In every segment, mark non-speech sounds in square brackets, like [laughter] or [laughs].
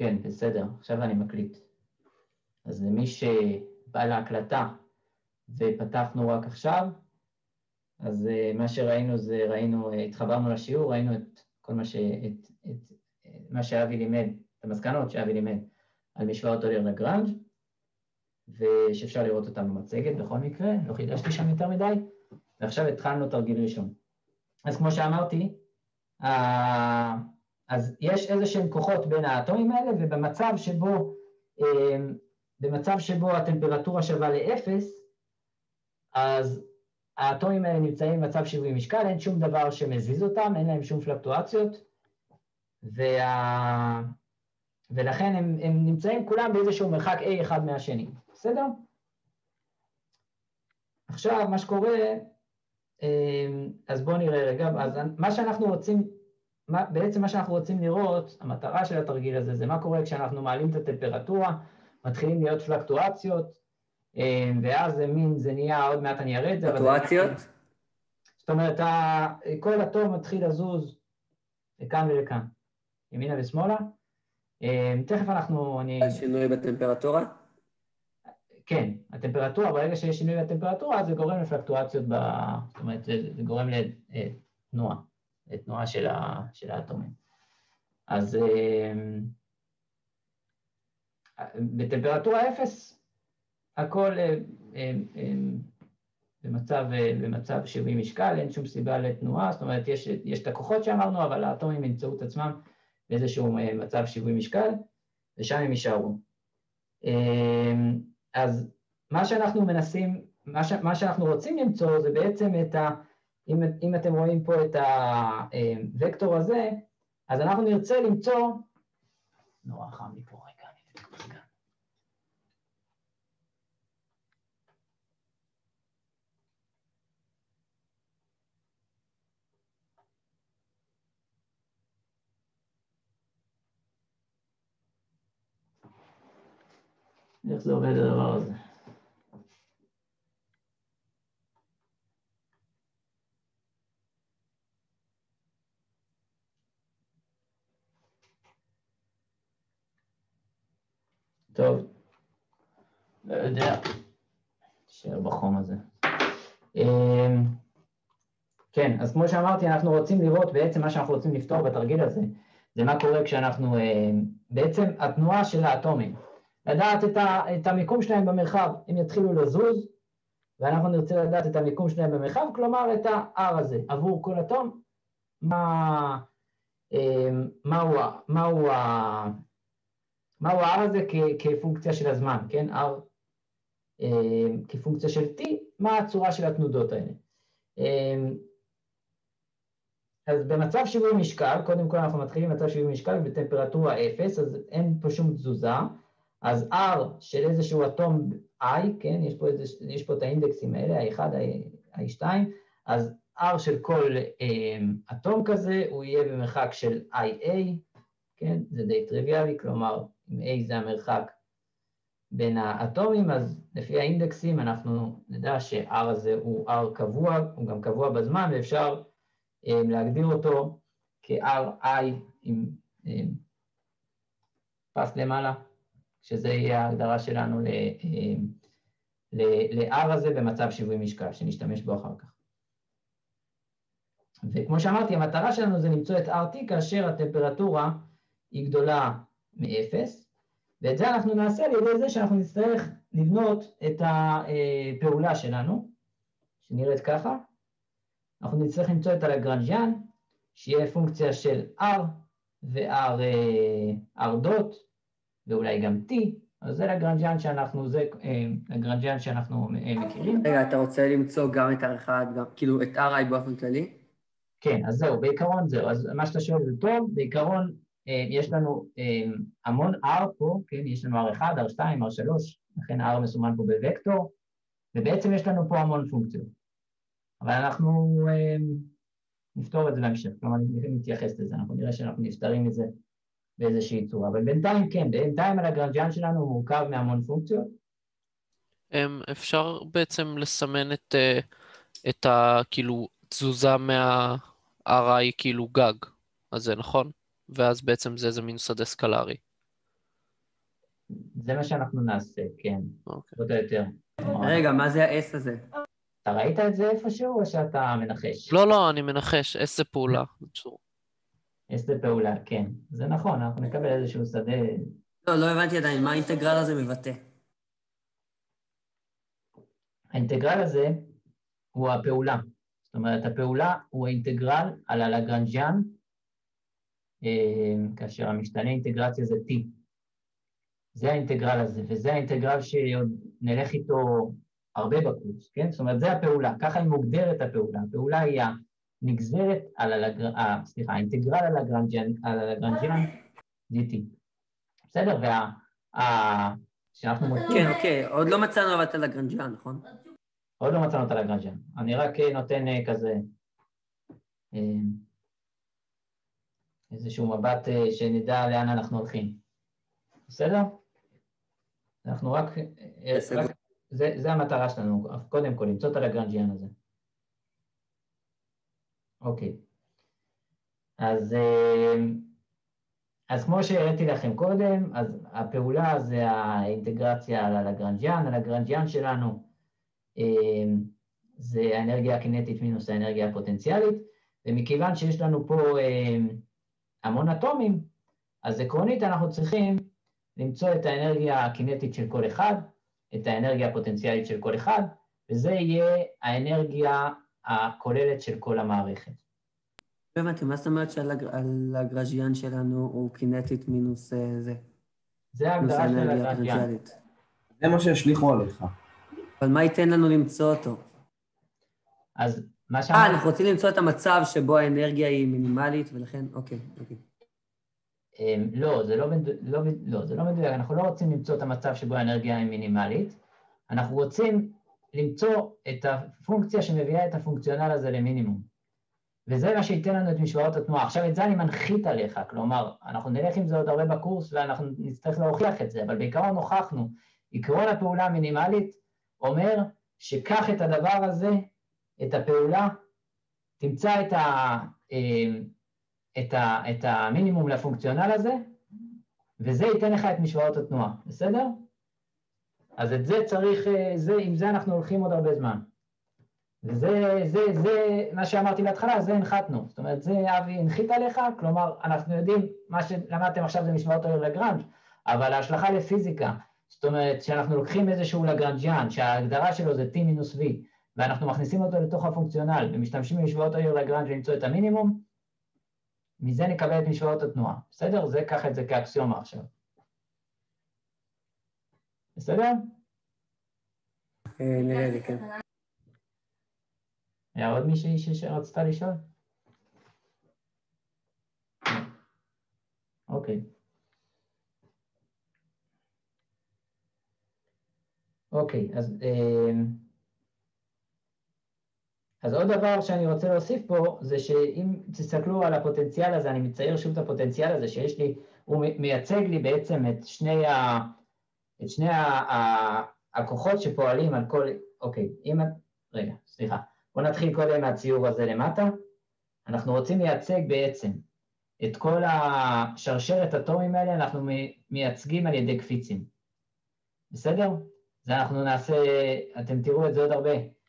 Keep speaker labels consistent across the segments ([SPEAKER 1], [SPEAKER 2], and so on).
[SPEAKER 1] כן, בסדר, עכשיו אני מקליט. אז למי שבא להקלטה ופתחנו רק עכשיו, אז אה, מה שראינו זה, ראינו, אה, התחברנו לשיעור, ראינו את כל מה, ש, את, את, מה שאבי לימד, את המסקנות שאבי לימד על משוואות אולר לגרנג' ושאפשר לראות אותם במצגת בכל מקרה, לא חידשתי שם יותר מדי, ועכשיו התחלנו תרגיל ראשון. אז כמו שאמרתי, אז יש איזה שהם כוחות בין האטומים האלה, ובמצב שבו, אמ, במצב שבו הטמפרטורה שווה לאפס, אז האטומים האלה נמצאים במצב שיווי משקל, אין שום דבר שמזיז אותם, אין להם שום פלקטואציות, וה... ולכן הם, הם נמצאים כולם באיזשהו מרחק A אחד מהשני, בסדר? עכשיו, מה שקורה, אמ, אז בואו נראה רגע, אז מה שאנחנו רוצים מה, בעצם מה שאנחנו רוצים לראות, המטרה של התרגיל הזה, זה מה קורה כשאנחנו מעלים את הטמפרטורה, מתחילים להיות פלקטואציות, אה, ואז זה מין, זה נהיה, עוד מעט אני אראה את זה.
[SPEAKER 2] פלקטואציות?
[SPEAKER 1] זאת אומרת, כל אטום מתחיל לזוז לכאן ולכאן, ימינה ושמאלה. אה, תכף אנחנו, אני...
[SPEAKER 2] השינוי בטמפרטורה?
[SPEAKER 1] כן, הטמפרטורה, ברגע שיש שינוי בטמפרטורה, זה גורם לפלקטואציות, ב... זאת אומרת, זה גורם לתנועה. לתנועה של, ה, של האטומים. אז אמ, בטמפרטורה אפס הכל אה, אמ, אמ, במצב, אה, במצב שווי משקל, אין שום סיבה לתנועה, זאת אומרת, יש, יש את הכוחות שאמרנו, אבל האטומים ימצאו את עצמם באיזשהו אה, מצב שיווי משקל, ושם הם יישארו. אז מה שאנחנו מנסים, מה, ש, מה שאנחנו רוצים למצוא זה בעצם את ה... אם, אם אתם רואים פה את הוקטור הזה, אז אנחנו נרצה למצוא, נורא חם לי פה רגע, אני אתן רגע. איך זה עובד הדבר הזה? טוב, לא יודע, נשאר בחום הזה. אמ, כן, אז כמו שאמרתי, אנחנו רוצים לראות, בעצם מה שאנחנו רוצים לפתור בתרגיל הזה, זה מה קורה כשאנחנו, אמ, בעצם התנועה של האטומים, לדעת את, ה, את המיקום שלהם במרחב, הם יתחילו לזוז, ואנחנו נרצה לדעת את המיקום שלהם במרחב, כלומר את ה-R הזה, עבור כל אטום, מה, אמ, מהו, מהו, מהו ה-R הזה כפונקציה של הזמן, כן? R אה, כפונקציה של T, מה הצורה של התנודות האלה. אה, אז במצב שיווי משקל, קודם כל אנחנו מתחילים במצב שיווי משקל בטמפרטורה 0, אז אין פה שום תזוזה, אז R של איזשהו אטום I, כן, יש פה, איזה, יש פה את האינדקסים האלה, ה-1, ה-2, אז R של כל אה, אטום כזה, הוא יהיה במרחק של IA, כן, זה די טריוויאלי, כלומר A זה המרחק בין האטומים, אז לפי האינדקסים אנחנו נדע ש-R הזה הוא R קבוע, הוא גם קבוע בזמן, ואפשר um, להגדיר אותו כ-RI עם um, פס למעלה, שזה יהיה ההגדרה שלנו ל-R הזה במצב שיווי משקל, שנשתמש בו אחר כך. וכמו שאמרתי, המטרה שלנו זה למצוא את RT כאשר הטמפרטורה היא גדולה מאפס, ואת זה אנחנו נעשה על ידי זה שאנחנו נצטרך לבנות את הפעולה שלנו, שנראית ככה. אנחנו נצטרך למצוא את הלגרנג'יאן, שיהיה פונקציה של R ו-R R דוט, ואולי גם T, אז זה לגרנג'יאן שאנחנו, זה לגרנג'יאן שאנחנו מכירים.
[SPEAKER 2] רגע, אתה רוצה למצוא גם את R1, גם, כאילו את RI באופן כללי?
[SPEAKER 1] כן, אז זהו, בעיקרון זהו. אז מה שאתה שואל זה טוב, בעיקרון אה, יש לנו אה, המון R פה, כן, יש לנו R1, R2, R3, לכן R מסומן פה בוקטור, ובעצם יש לנו פה המון פונקציות. אבל אנחנו אה, נפתור את זה בהמשך, כלומר נתייחס לזה, אנחנו נראה שאנחנו נפטרים מזה באיזושהי צורה, אבל בינתיים כן, בינתיים הלגרנג'יאן שלנו מורכב מהמון פונקציות.
[SPEAKER 3] אפשר בעצם לסמן את, את ה... כאילו, תזוזה מה-RI כאילו גג, אז זה נכון? ואז בעצם זה איזה מין שדה סקלרי.
[SPEAKER 1] זה מה שאנחנו נעשה, כן,
[SPEAKER 3] אוקיי.
[SPEAKER 1] פחות או יותר.
[SPEAKER 2] רגע, מה זה ה-S הזה?
[SPEAKER 1] אתה ראית את זה איפשהו או שאתה מנחש?
[SPEAKER 3] לא, לא, אני מנחש, איזה פעולה. בקיצור.
[SPEAKER 1] איזה פעולה, כן. זה נכון, אנחנו נקבל איזשהו שדה...
[SPEAKER 2] לא, לא הבנתי עדיין, מה האינטגרל הזה מבטא?
[SPEAKER 1] האינטגרל הזה הוא הפעולה. זאת אומרת, הפעולה הוא האינטגרל על הלגרנג'אן, כאשר המשתנה אינטגרציה זה T. זה האינטגרל הזה, וזה האינטגרל שעוד נלך איתו הרבה בקורס, כן? זאת אומרת, זה הפעולה, ככה היא מוגדרת הפעולה. הפעולה היא הנגזרת על הלגר... אה, סליחה, האינטגרל על הלגרנג'אן, על הלגרנג'אן dt. בסדר? וה... ה- שאנחנו מוצאים...
[SPEAKER 2] כן, אוקיי, עוד לא מצאנו אבל את הלגרנג'אן, נכון?
[SPEAKER 1] עוד לא מצאנו את הלגרנג'אן. אני רק אה, נותן אה, כזה אה, איזשהו מבט אה, שנדע לאן אנחנו הולכים. בסדר? אנחנו רק... אה,
[SPEAKER 2] בסדר.
[SPEAKER 1] רק זה, זה המטרה שלנו, קודם כל, למצוא את הלגרנג'יאן הזה. אוקיי. אז, אה, אז כמו שהראיתי לכם קודם, אז הפעולה זה האינטגרציה על הלגרנג'יאן, הלגרנג'יאן שלנו אה, זה האנרגיה הקינטית מינוס האנרגיה הפוטנציאלית, ומכיוון שיש לנו פה אה, המון אטומים, אז עקרונית אנחנו צריכים למצוא את האנרגיה הקינטית של כל אחד, את האנרגיה הפוטנציאלית של כל אחד, וזה יהיה האנרגיה הכוללת של כל המערכת.
[SPEAKER 2] לא הבנתי, מה זאת אומרת שהלגרנג'אן שלנו הוא קינטית מינוס אה, זה?
[SPEAKER 1] זה ההגדרה של.
[SPEAKER 2] הפוטנציאלית.
[SPEAKER 4] זה מה שהשליכו עליך.
[SPEAKER 2] אבל מה ייתן לנו למצוא אותו?
[SPEAKER 1] אז מה
[SPEAKER 2] אה,
[SPEAKER 1] שאמרתי,
[SPEAKER 2] אנחנו רוצים למצוא את המצב שבו האנרגיה היא מינימלית, ולכן, אוקיי, אוקיי.
[SPEAKER 1] אמ, לא, זה לא, לא, לא, זה לא מדויק, אנחנו לא רוצים למצוא את המצב שבו האנרגיה היא מינימלית, אנחנו רוצים למצוא את הפונקציה שמביאה את הפונקציונל הזה למינימום. וזה מה שייתן לנו את משוואות התנועה. עכשיו, את זה אני מנחית עליך, כלומר, אנחנו נלך עם זה עוד הרבה בקורס ואנחנו נצטרך להוכיח את זה, אבל בעיקרון הוכחנו. עקרון הפעולה המינימלית אומר שקח את הדבר הזה, את הפעולה, תמצא את, ה, אמ, את, ה, את המינימום לפונקציונל הזה, וזה ייתן לך את משוואות התנועה, בסדר? אז את זה צריך, אה, זה, עם זה אנחנו הולכים עוד הרבה זמן. וזה זה, זה, מה שאמרתי בהתחלה, זה הנחתנו. זאת אומרת, זה אבי הנחית עליך, כלומר, אנחנו יודעים, מה שלמדתם עכשיו זה משוואות לגרנג', אבל ההשלכה לפיזיקה, זאת אומרת, שאנחנו לוקחים איזשהו לגרנג'יאן, שההגדרה שלו זה T מינוס V, ואנחנו מכניסים אותו לתוך הפונקציונל ומשתמשים במשוואות אוילר לגרנג' למצוא את המינימום, מזה נקבל את משוואות התנועה, בסדר? זה, קח את זה כאקסיומה עכשיו. בסדר?
[SPEAKER 2] אה, נראה לי, כן.
[SPEAKER 1] היה עוד מישהי שרצתה לשאול? אוקיי. אוקיי, אז, אמ, אז עוד דבר שאני רוצה להוסיף פה, זה שאם תסתכלו על הפוטנציאל הזה, אני מצייר שוב את הפוטנציאל הזה שיש לי, הוא מייצג לי בעצם את שני, ה, את שני ה, ה, הכוחות שפועלים על כל, אוקיי, אם, רגע, סליחה. בואו נתחיל קודם מהציור הזה למטה. אנחנו רוצים לייצג בעצם את כל השרשרת אטומים האלה, אנחנו מייצגים על ידי קפיצים. בסדר? זה אנחנו נעשה, אתם תראו את זה עוד הרבה.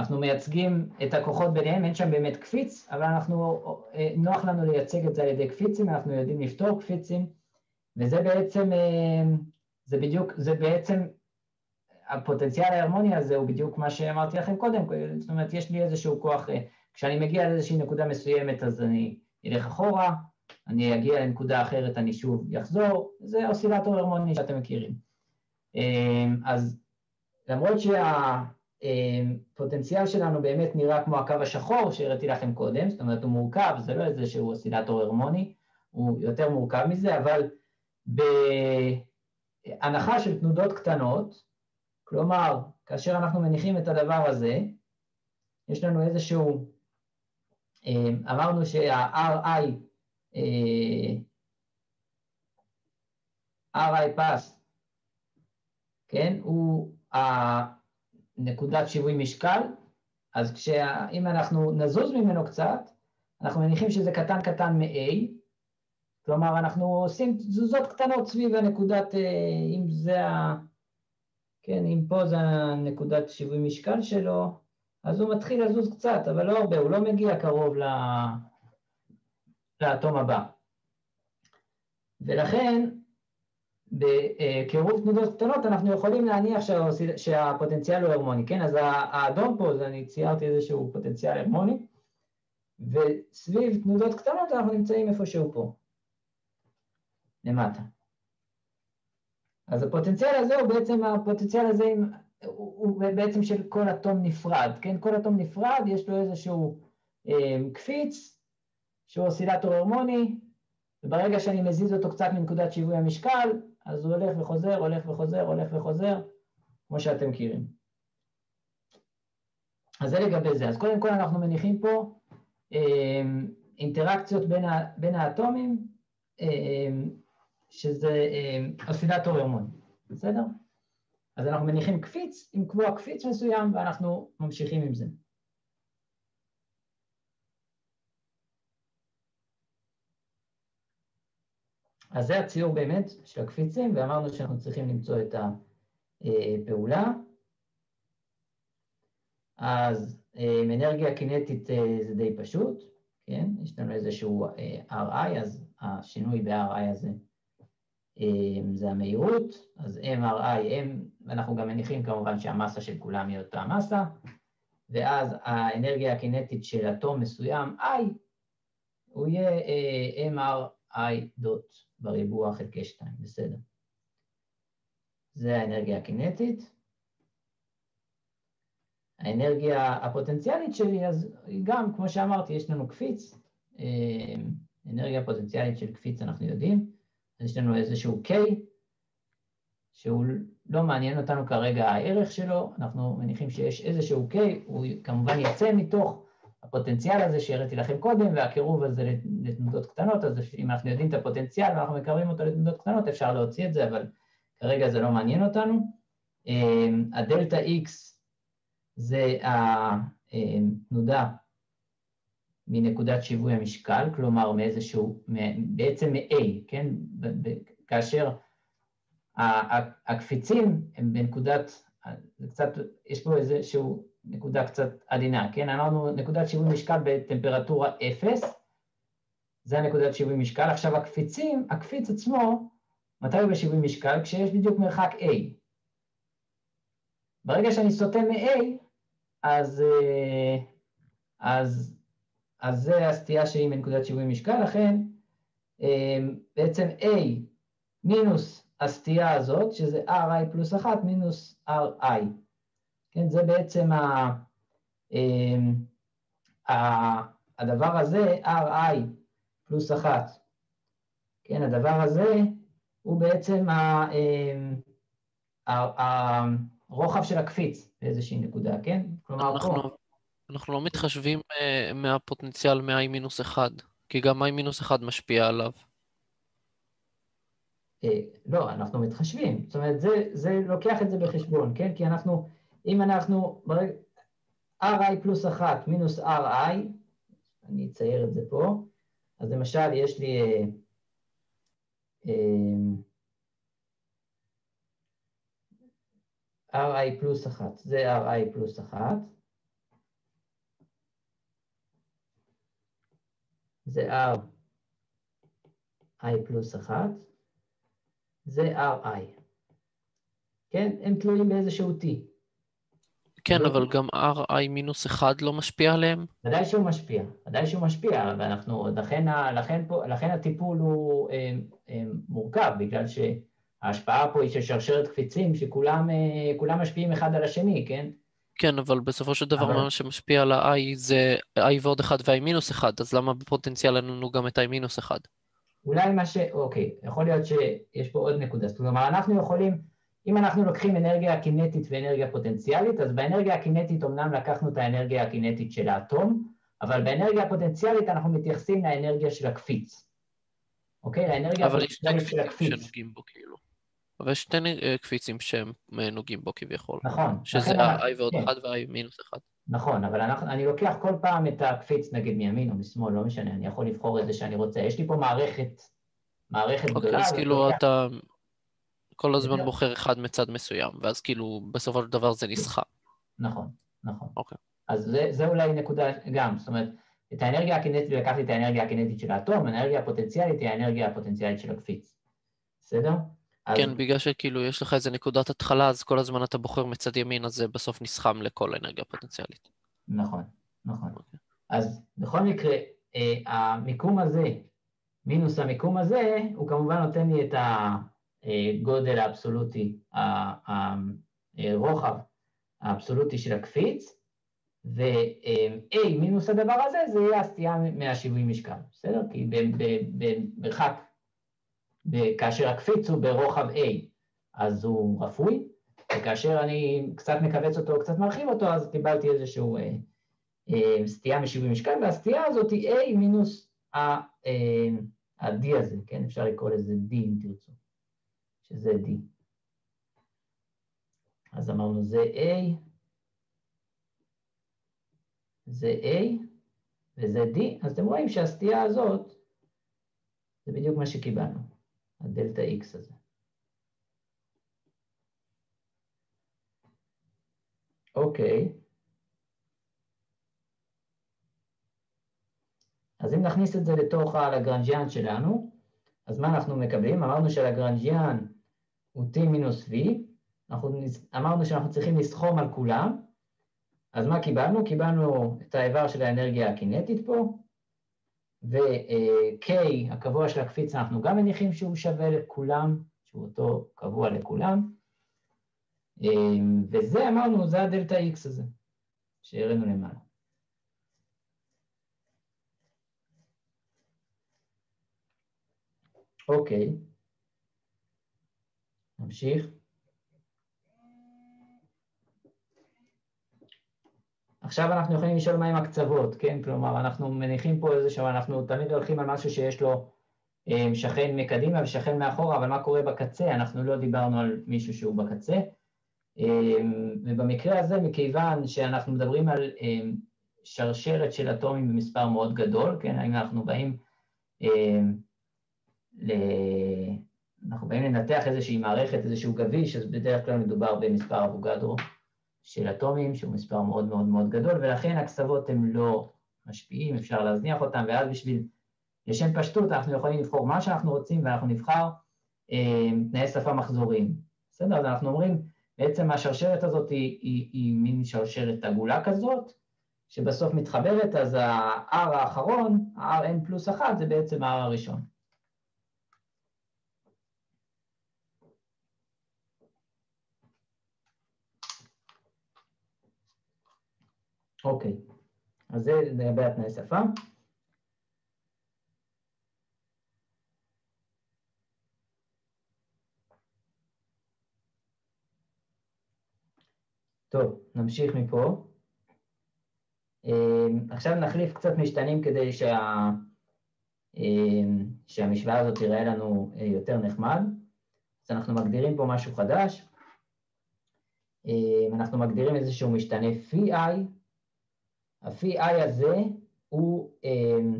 [SPEAKER 1] אנחנו מייצגים את הכוחות ביניהם, אין שם באמת קפיץ, אבל אנחנו, אה, נוח לנו לייצג את זה על ידי קפיצים, אנחנו יודעים לפתור קפיצים, וזה בעצם, אה, זה בדיוק, זה בעצם הפוטנציאל ההרמוני הזה הוא בדיוק מה שאמרתי לכם קודם, זאת אומרת, יש לי איזשהו כוח, אה, כשאני מגיע לאיזושהי נקודה מסוימת אז אני אלך אחורה, אני אגיע לנקודה אחרת, אני שוב אחזור, זה אוסילטור הרמוני שאתם מכירים. אז למרות שהפוטנציאל שלנו באמת נראה כמו הקו השחור שהראיתי לכם קודם, זאת אומרת הוא מורכב, זה לא איזשהו אוסילטור הרמוני, הוא יותר מורכב מזה, אבל בהנחה של תנודות קטנות, כלומר, כאשר אנחנו מניחים את הדבר הזה, יש לנו איזשהו, אה, אמרנו שה-RI, RI פס, כן, הוא הנקודת שיווי משקל, אז כשה, אם אנחנו נזוז ממנו קצת, אנחנו מניחים שזה קטן קטן מ-A, כלומר, אנחנו עושים תזוזות קטנות סביב הנקודת, אה, אם זה ה... כן, אם פה זה הנקודת שיווי משקל שלו, אז הוא מתחיל לזוז קצת, אבל לא הרבה, הוא לא מגיע קרוב ל... לאטום הבא. ולכן, בקירוב תנודות קטנות אנחנו יכולים להניח. שהפוטנציאל הוא הרמוני, כן? אז האדום פה, זה אני ציירתי איזשהו פוטנציאל הרמוני, וסביב תנודות קטנות אנחנו נמצאים איפשהו פה, למטה. אז הפוטנציאל הזה הוא בעצם, הפוטנציאל הזה הוא, הוא בעצם של כל אטום נפרד, כן? כל אטום נפרד יש לו איזשהו אה, קפיץ, שהוא אוסילטור הרמוני, וברגע שאני מזיז אותו קצת מנקודת שיווי המשקל, אז הוא הולך וחוזר, הולך וחוזר, הולך וחוזר, כמו שאתם מכירים. אז זה לגבי זה. אז קודם כל אנחנו מניחים פה אה, אינטראקציות בין, ה, בין האטומים, אה, שזה אה, אוסילטור הרמוני, בסדר? אז אנחנו מניחים קפיץ עם קבוע קפיץ מסוים ואנחנו ממשיכים עם זה. אז זה הציור באמת של הקפיצים, ואמרנו שאנחנו צריכים למצוא את הפעולה. אז אנרגיה קינטית זה די פשוט, כן? יש לנו איזשהו RI, אז השינוי ב-RI הזה זה המהירות, אז MRI, M, ואנחנו גם מניחים כמובן שהמסה של כולם היא אותה מסה, ואז האנרגיה הקינטית של אטום מסוים, I, הוא יהיה MRI דוט בריבוע חלקי 2, בסדר. זה האנרגיה הקינטית. האנרגיה הפוטנציאלית שלי, אז גם, כמו שאמרתי, יש לנו קפיץ, אנרגיה פוטנציאלית של קפיץ אנחנו יודעים, אז יש לנו איזשהו K, שהוא לא מעניין אותנו כרגע הערך שלו, אנחנו מניחים שיש איזשהו K, הוא כמובן יצא מתוך הפוטנציאל הזה שהראיתי לכם קודם, והקירוב הזה לתנודות קטנות, אז אם אנחנו יודעים את הפוטנציאל ואנחנו מקרבים אותו לתנודות קטנות, אפשר להוציא את זה, אבל כרגע זה לא מעניין אותנו. הדלטה X זה התנודה מנקודת שיווי המשקל, כלומר מאיזשהו, בעצם מ-A, כן? כאשר הקפיצים הם בנקודת, זה קצת, יש פה איזשהו נקודה קצת עדינה, כן? אמרנו נקודת שיווי משקל בטמפרטורה 0, זה הנקודת שיווי משקל. עכשיו הקפיצים, הקפיץ עצמו, מתי הוא בשיווי משקל? כשיש בדיוק מרחק A. ברגע שאני סוטה מ-A, אז, אז, אז זה הסטייה שלי מנקודת שיווי משקל, לכן בעצם A מינוס הסטייה הזאת, שזה Ri פלוס 1 מינוס Ri. כן, זה בעצם ה, ה, הדבר הזה, Ri פלוס 1. כן, הדבר הזה הוא בעצם ה, ה, הרוחב של הקפיץ באיזושהי נקודה, כן?
[SPEAKER 3] כלומר, אנחנו, פה... אנחנו לא מתחשבים מהפוטנציאל מ-i מינוס 1, כי גם i מינוס 1 משפיע עליו.
[SPEAKER 1] לא, אנחנו מתחשבים. זאת אומרת, זה, זה לוקח את זה בחשבון, כן? כי אנחנו, אם אנחנו. Ri פלוס 1 מינוס Ri, אני אצייר את זה פה, אז למשל יש לי אה, אה, Ri פלוס 1, זה Ri פלוס 1, זה Ri פלוס 1, זה Ri. כן? הם תלויים באיזשהו T.
[SPEAKER 3] כן, אבל גם Ri מינוס 1 לא משפיע עליהם?
[SPEAKER 1] ודאי שהוא משפיע, ודאי שהוא משפיע, ואנחנו, לכן, לכן, לכן הטיפול הוא אה, אה, מורכב, בגלל שההשפעה פה היא של שרשרת קפיצים, שכולם אה, משפיעים אחד על השני, כן?
[SPEAKER 3] כן, אבל בסופו של דבר אבל... מה שמשפיע על ה-i זה i ועוד 1 ו-i מינוס 1, אז למה בפוטנציאל אין לנו גם את i מינוס 1?
[SPEAKER 1] אולי מה ש... אוקיי, יכול להיות שיש פה עוד נקודה. זאת אומרת, אנחנו יכולים, אם אנחנו לוקחים אנרגיה קינטית ואנרגיה פוטנציאלית, אז באנרגיה הקינטית אמנם לקחנו את האנרגיה הקינטית של האטום, אבל באנרגיה הפוטנציאלית אנחנו מתייחסים לאנרגיה של הקפיץ. אוקיי? לאנרגיה הפוטנציאלית של הקפיץ.
[SPEAKER 3] אבל יש שני קפיצים כאילו. אבל יש שתי קפיצים שהם נוגעים בו כביכול.
[SPEAKER 1] נכון.
[SPEAKER 3] שזה ה-i ועוד 1 כן. ו-i מינוס 1.
[SPEAKER 1] נכון, אבל אנחנו, אני לוקח כל פעם את הקפיץ נגיד מימין או משמאל, לא משנה, אני יכול לבחור איזה שאני רוצה. יש לי פה מערכת מערכת
[SPEAKER 3] אוקיי,
[SPEAKER 1] גדולה.
[SPEAKER 3] אז כאילו אתה כל הזמן. בוחר אחד מצד מסוים, ואז כאילו בסופו של דבר זה נסחר.
[SPEAKER 1] נכון, נכון.
[SPEAKER 3] אוקיי.
[SPEAKER 1] אז זה, זה אולי נקודה גם, זאת אומרת, את האנרגיה הקינטית, לקחתי את האנרגיה הקינטית של האטום, האנרגיה הפוטנציאלית היא האנרגיה הפוטנציאלית של הקפיץ. בסדר? אז,
[SPEAKER 3] כן, בגלל שכאילו יש לך איזה נקודת התחלה, אז כל הזמן אתה בוחר מצד ימין, אז זה בסוף נסכם לכל אנרגיה פוטנציאלית.
[SPEAKER 1] נכון, נכון.
[SPEAKER 3] אוקיי.
[SPEAKER 1] אז בכל מקרה, אה, המיקום הזה, מינוס המיקום הזה, הוא כמובן נותן לי את הגודל האבסולוטי, הרוחב האבסולוטי של הקפיץ, ו-A מינוס הדבר הזה, זה יהיה הסטייה מהשיווי משקל, בסדר? כי במרחק, כאשר הקפיץ הוא ברוחב A, אז הוא רפוי, וכאשר אני קצת מכווץ אותו או קצת מרחיב אותו, אז קיבלתי איזשהו אה, אה, סטייה משיווי משקל, והסטייה הזאת היא A מינוס ה- אה, ה-D הזה, כן? אפשר לקרוא לזה D אם תרצו, שזה D. אז אמרנו זה A, זה A וזה D, אז אתם רואים שהסטייה הזאת זה בדיוק מה שקיבלנו, הדלתה X הזה. אוקיי. אז אם נכניס את זה לתוך הלגרנג'יאן שלנו, אז מה אנחנו מקבלים? אמרנו שלגרנג'יאן הוא T מינוס V, אנחנו אמרנו שאנחנו צריכים לסכום על כולם, אז מה קיבלנו? קיבלנו את האיבר של האנרגיה הקינטית פה, ו-K, הקבוע של הקפיץ, אנחנו גם מניחים שהוא שווה לכולם, שהוא אותו קבוע לכולם, אמ, וזה אמרנו, זה הדלתה X הזה, שהראינו למעלה. אוקיי, נמשיך. עכשיו אנחנו יכולים לשאול מה עם הקצוות, כן? כלומר, אנחנו מניחים פה איזשהו, אנחנו תמיד הולכים על משהו שיש לו אה, שכן מקדימה ושכן מאחורה, אבל מה קורה בקצה? אנחנו לא דיברנו על מישהו שהוא בקצה. אה, ובמקרה הזה, מכיוון שאנחנו מדברים על אה, שרשרת של אטומים במספר מאוד גדול, כן? האם אנחנו באים, ל... אנחנו באים לנתח איזושהי מערכת, איזשהו גביש, אז בדרך כלל מדובר במספר אבוגדרו של אטומים, שהוא מספר מאוד מאוד מאוד גדול, ולכן הקצוות הם לא משפיעים, אפשר להזניח אותם, ואז בשביל, לשם פשטות, אנחנו יכולים לבחור מה שאנחנו רוצים, ואנחנו נבחר אה, תנאי שפה מחזוריים. בסדר? אז אנחנו אומרים, בעצם השרשרת הזאת היא, היא, היא מין שרשרת עגולה כזאת, שבסוף מתחברת, אז ה-R האחרון, ה-RN פלוס 1, זה בעצם ה-R הראשון. אוקיי, אז זה לגבי התנאי שפה. טוב, נמשיך מפה. אמ, עכשיו נחליף קצת משתנים כדי שה... אמ, שהמשוואה הזאת תראה לנו אה, יותר נחמד. אז אנחנו מגדירים פה משהו חדש. אמ, אנחנו מגדירים איזשהו משתנה phi ה-phi הזה הוא um,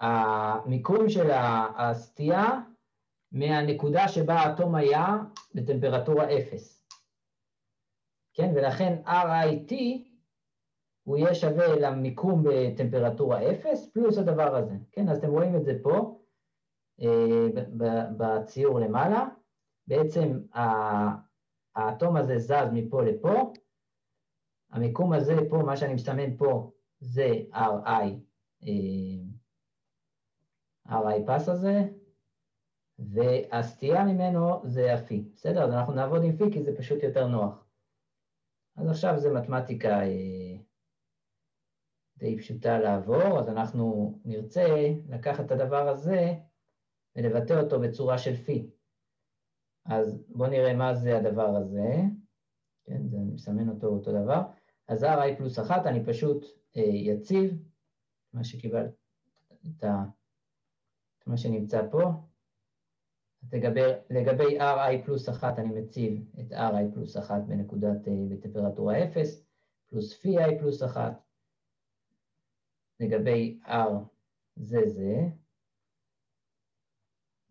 [SPEAKER 1] המיקום של הסטייה מהנקודה שבה האטום היה בטמפרטורה 0. כן, ולכן RIT הוא יהיה שווה למיקום בטמפרטורה 0 פלוס הדבר הזה. כן, אז אתם רואים את זה פה, בציור למעלה. בעצם האטום הזה זז מפה לפה, המיקום הזה פה, מה שאני מסמן פה, זה RI, RI פס הזה, והסטייה ממנו זה הפי. בסדר? אז אנחנו נעבוד עם פי כי זה פשוט יותר נוח. אז עכשיו זה מתמטיקה די פשוטה לעבור, אז אנחנו נרצה לקחת את הדבר הזה ולבטא אותו בצורה של פי. אז בואו נראה מה זה הדבר הזה. כן, זה, מסמן אותו אותו דבר. אז RI פלוס אחת, אני פשוט אה, יציב, מה שקיבל, את, ה, את מה שנמצא פה. לגבי, לגבי RI פלוס אחת, אני מציב את RI פלוס אחת בנקודת, אה, בטמפרטורה 0, פלוס PI פלוס אחת. לגבי R זה זה.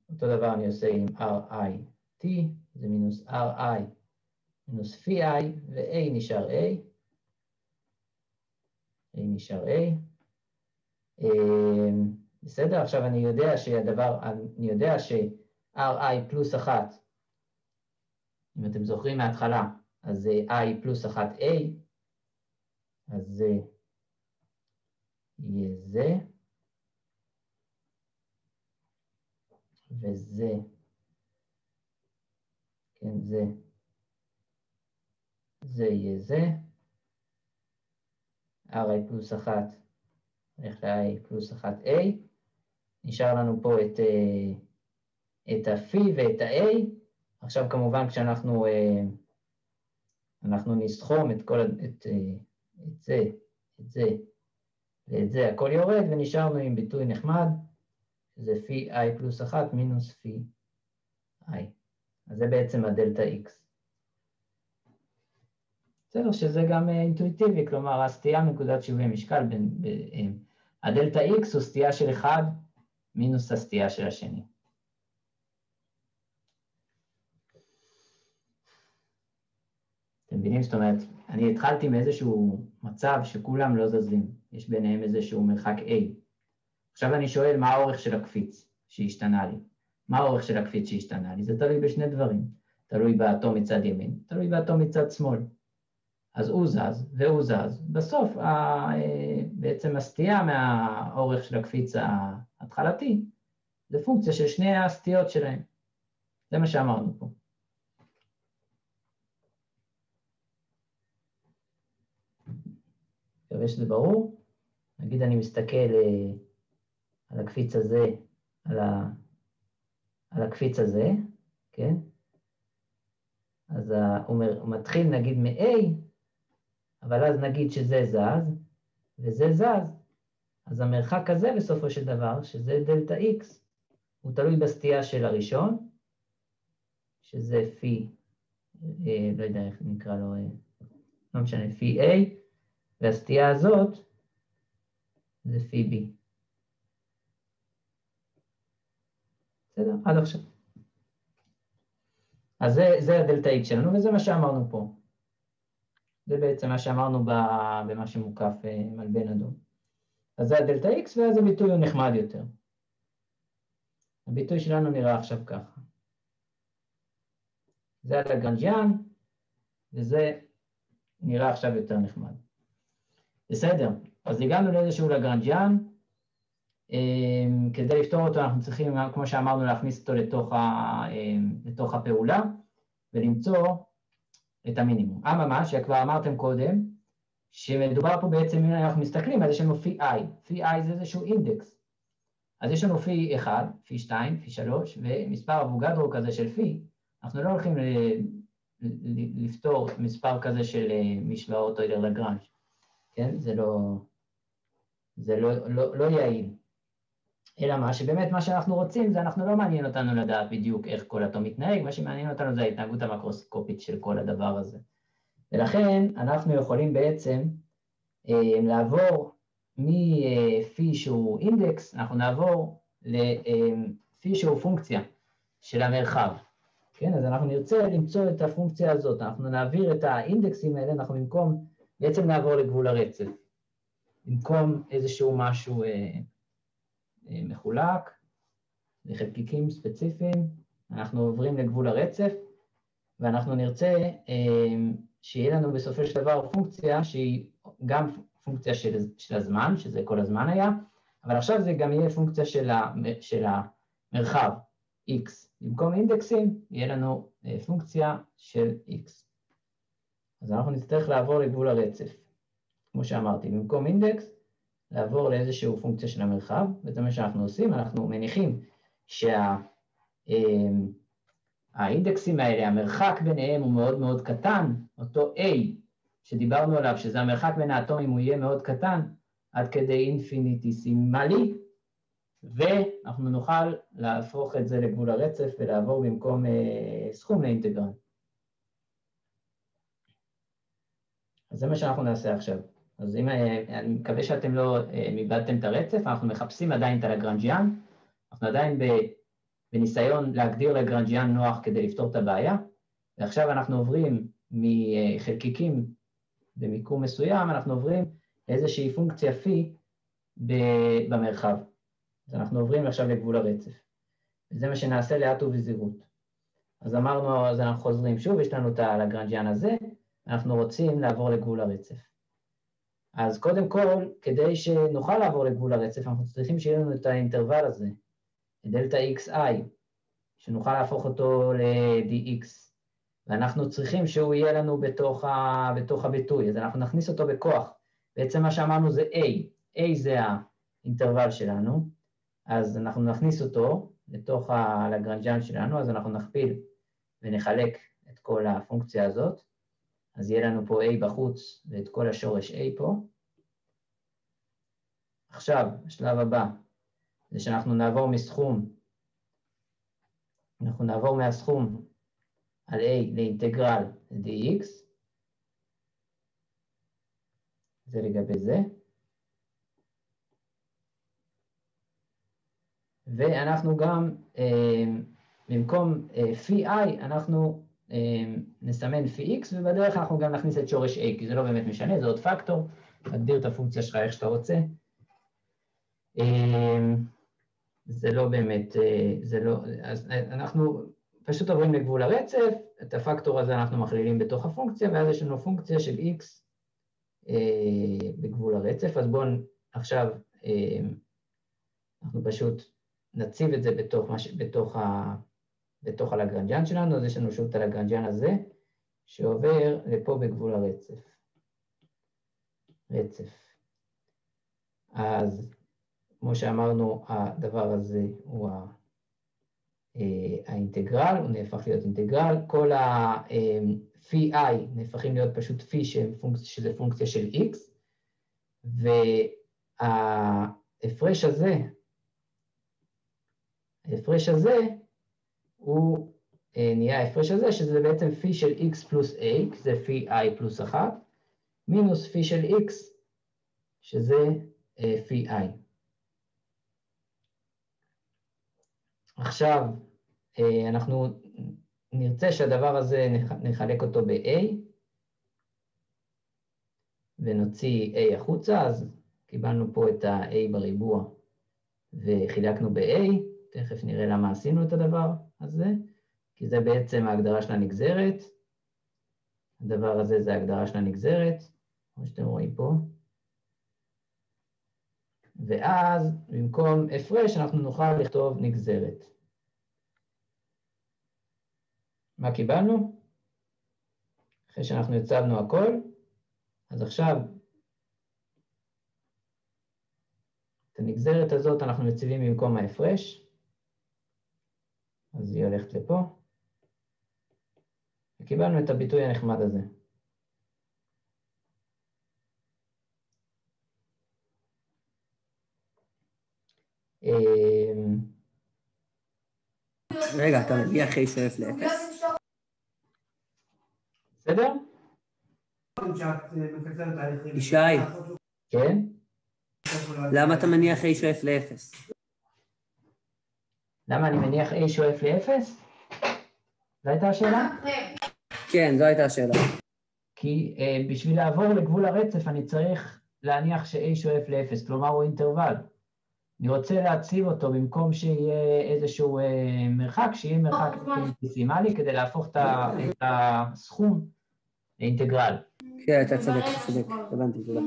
[SPEAKER 1] אותו דבר אני עושה עם RIT, זה מינוס RI מינוס פי I, ו-A נשאר A. A נשאר A. אמ, בסדר? עכשיו אני יודע שהדבר, אני יודע ש-RI פלוס אחת, אם אתם זוכרים מההתחלה, אז זה I פלוס אחת A, אז זה יהיה זה, וזה, כן, זה, זה יהיה זה, RI פלוס אחת, נלך ל-I פלוס אחת A, נשאר לנו פה את, אה, את ה-פי ואת ה-A, עכשיו כמובן כשאנחנו אה, אנחנו נסכום את, כל, את, אה, את זה, את זה ואת זה, הכל יורד, ונשארנו עם ביטוי נחמד, שזה פי i פלוס אחת מינוס פי i. אז זה בעצם הדלתא x. בסדר, שזה גם אינטואיטיבי, כלומר הסטייה מנקודת שיווי משקל בין... הדלתא x הוא סטייה של אחד מינוס הסטייה של השני. אתם מבינים? זאת אומרת, אני התחלתי מאיזשהו מצב שכולם לא זזים, יש ביניהם איזשהו מרחק A. עכשיו אני שואל מה האורך של הקפיץ שהשתנה לי. מה האורך של הקפיץ שהשתנה לי? זה תלוי בשני דברים. תלוי באטום מצד ימין, תלוי באטום מצד שמאל. אז הוא זז והוא זז. בסוף אה, בעצם הסטייה מהאורך של הקפיץ ההתחלתי זה פונקציה של שני הסטיות שלהם. זה מה שאמרנו פה. מקווה שזה ברור. נגיד אני מסתכל אה, על הקפיץ הזה, על, ה, על הקפיץ הזה, כן? אז הוא מתחיל נגיד מ-A, אבל אז נגיד שזה זז, וזה זז, אז המרחק הזה בסופו של דבר, שזה דלתא X, הוא תלוי בסטייה של הראשון, שזה פי, אה, לא יודע איך נקרא לו, אה, לא משנה, פי A, והסטייה הזאת זה פי B. בסדר? עד עכשיו. אז זה, זה הדלתא X שלנו, וזה מה שאמרנו פה. זה בעצם מה שאמרנו במה שמוקף אה, מלבן אדום. אז זה הדלתא X, ואז הביטוי הוא נחמד יותר. הביטוי שלנו נראה עכשיו ככה. זה הלגרנג'יאן, וזה נראה עכשיו יותר נחמד. בסדר, אז הגענו לאיזשהו לגרנג'יאן, אמ, כדי לפתור אותו אנחנו צריכים, כמו שאמרנו, להכניס אותו לתוך, ה, אמ, לתוך הפעולה ולמצוא את המינימום. אממה, שכבר אמרתם קודם, שמדובר פה בעצם, אם אנחנו מסתכלים, אז יש לנו פי i, פי i זה איזשהו אינדקס. אז יש לנו פי 1, פי 2, פי 3, ומספר אבוגדרו כזה של פי, אנחנו לא הולכים לפתור מספר כזה של אה, משוואות אוילר לגרנג', כן? זה לא, זה לא, לא, לא יעיל. אלא מה, שבאמת מה שאנחנו רוצים זה אנחנו לא מעניין אותנו לדעת בדיוק איך כל אטום מתנהג, מה שמעניין אותנו זה ההתנהגות המקרוסקופית של כל הדבר הזה. ולכן אנחנו יכולים בעצם אה, לעבור מפי שהוא אינדקס, אנחנו נעבור לפי אה, שהוא פונקציה של המרחב. כן, אז אנחנו נרצה למצוא את הפונקציה הזאת, אנחנו נעביר את האינדקסים האלה, אנחנו במקום, בעצם נעבור לגבול הרצף. במקום איזשהו משהו אה, אה, מחולק לחלקיקים ספציפיים, אנחנו עוברים לגבול הרצף, ואנחנו נרצה אה, שיהיה לנו בסופו של דבר פונקציה שהיא גם פונקציה של, של הזמן, שזה כל הזמן היה, אבל עכשיו זה גם יהיה פונקציה של, ה, של המרחב x. במקום אינדקסים יהיה לנו אה, פונקציה של x. אז אנחנו נצטרך לעבור לגבול הרצף. כמו שאמרתי, במקום אינדקס, לעבור לאיזשהו פונקציה של המרחב, וזה מה שאנחנו עושים, אנחנו מניחים שהאינדקסים שה, האלה, המרחק ביניהם הוא מאוד מאוד קטן, אותו A שדיברנו עליו, שזה המרחק בין האטומים, הוא יהיה מאוד קטן, עד כדי אינפיניטיסימלי, ואנחנו נוכל להפוך את זה לגבול הרצף ולעבור במקום אה, סכום לאינטגרל. אז זה מה שאנחנו נעשה עכשיו. אז אם, אה, אני מקווה שאתם לא איבדתם אה, את הרצף, אנחנו מחפשים עדיין את הלגרנג'יאן, אנחנו עדיין בניסיון להגדיר לגרנג'יאן נוח כדי לפתור את הבעיה, ועכשיו אנחנו עוברים מחלקיקים במיקום מסוים, אנחנו עוברים לאיזושהי פונקציה פי במרחב. אז אנחנו עוברים עכשיו לגבול הרצף. וזה מה שנעשה לאט ובזהירות. אז אמרנו, אז אנחנו חוזרים שוב, יש לנו את הלגרנג'יאן הזה, אנחנו רוצים לעבור לגבול הרצף. אז קודם כל, כדי שנוכל לעבור לגבול הרצף, אנחנו צריכים שיהיה לנו את האינטרוול הזה, דלתא xi, שנוכל להפוך אותו ל-dx, ואנחנו צריכים שהוא יהיה לנו בתוך, ה... בתוך הביטוי, אז אנחנו נכניס אותו בכוח. בעצם מה שאמרנו זה a, a זה האינטרוול שלנו, אז אנחנו נכניס אותו לתוך הלגרנג'אן שלנו, אז אנחנו נכפיל ונחלק את כל הפונקציה הזאת, אז יהיה לנו פה a בחוץ ואת כל השורש a פה. עכשיו, השלב הבא, זה שאנחנו נעבור מסכום, אנחנו נעבור מהסכום על a לאינטגרל dx, זה לגבי זה. ואנחנו גם, אה, במקום פי אה, אנחנו נסמן פי x, ובדרך אנחנו גם נכניס את שורש a, כי זה לא באמת משנה, זה עוד פקטור, תגדיר את הפונקציה שלך איך שאתה רוצה. זה לא באמת, זה לא, אז אנחנו פשוט עוברים לגבול הרצף, את הפקטור הזה אנחנו מכלילים בתוך הפונקציה, ואז יש לנו פונקציה של x בגבול הרצף, אז בואו עכשיו, אנחנו פשוט נציב את זה בתוך. בתוך, ה... בתוך הלגרנג'אן שלנו, אז יש לנו שוב את הלגרנג'אן הזה, שעובר לפה בגבול הרצף. רצף. אז כמו שאמרנו, הדבר הזה הוא. אה, האינטגרל, הוא נהפך להיות אינטגרל, כל ה-phi אה, נהפכים להיות פשוט phi שזה פונקציה של x, וההפרש הזה, ההפרש הזה הוא אה, נהיה ההפרש הזה, שזה בעצם פי של x פלוס a, זה פי i פלוס 1, מינוס פי של x, שזה פי i. עכשיו, אה, אנחנו נרצה שהדבר הזה, נחלק אותו ב-a, ונוציא a החוצה, אז קיבלנו פה את ה-a בריבוע וחילקנו ב-a, תכף נראה למה עשינו את הדבר הזה, כי זה בעצם ההגדרה של הנגזרת. הדבר הזה זה ההגדרה של הנגזרת, כמו שאתם רואים פה. ואז במקום הפרש אנחנו נוכל לכתוב נגזרת. מה קיבלנו? אחרי שאנחנו הצבנו הכל, אז עכשיו את הנגזרת הזאת אנחנו מציבים במקום ההפרש. אז היא הולכת לפה. וקיבלנו את הביטוי הנחמד הזה. אמ,
[SPEAKER 2] רגע, אתה מגיע אחרי שואף לאפס?
[SPEAKER 1] בסדר?
[SPEAKER 2] ישי.
[SPEAKER 1] כן?
[SPEAKER 2] למה אתה מניח a שואף לאפס?
[SPEAKER 1] למה אני מניח a שואף לאפס? זו הייתה השאלה?
[SPEAKER 2] כן, זו הייתה השאלה.
[SPEAKER 1] כי uh, בשביל לעבור לגבול הרצף אני צריך להניח ש-a שואף לאפס, כלומר הוא אינטרוול. אני רוצה להציב אותו במקום שיהיה איזשהו uh, מרחק, שיהיה מרחק פיסימלי כדי להפוך את הסכום לאינטגרל.
[SPEAKER 2] כן, אתה צודק, אתה צודק, הבנתי, תודה.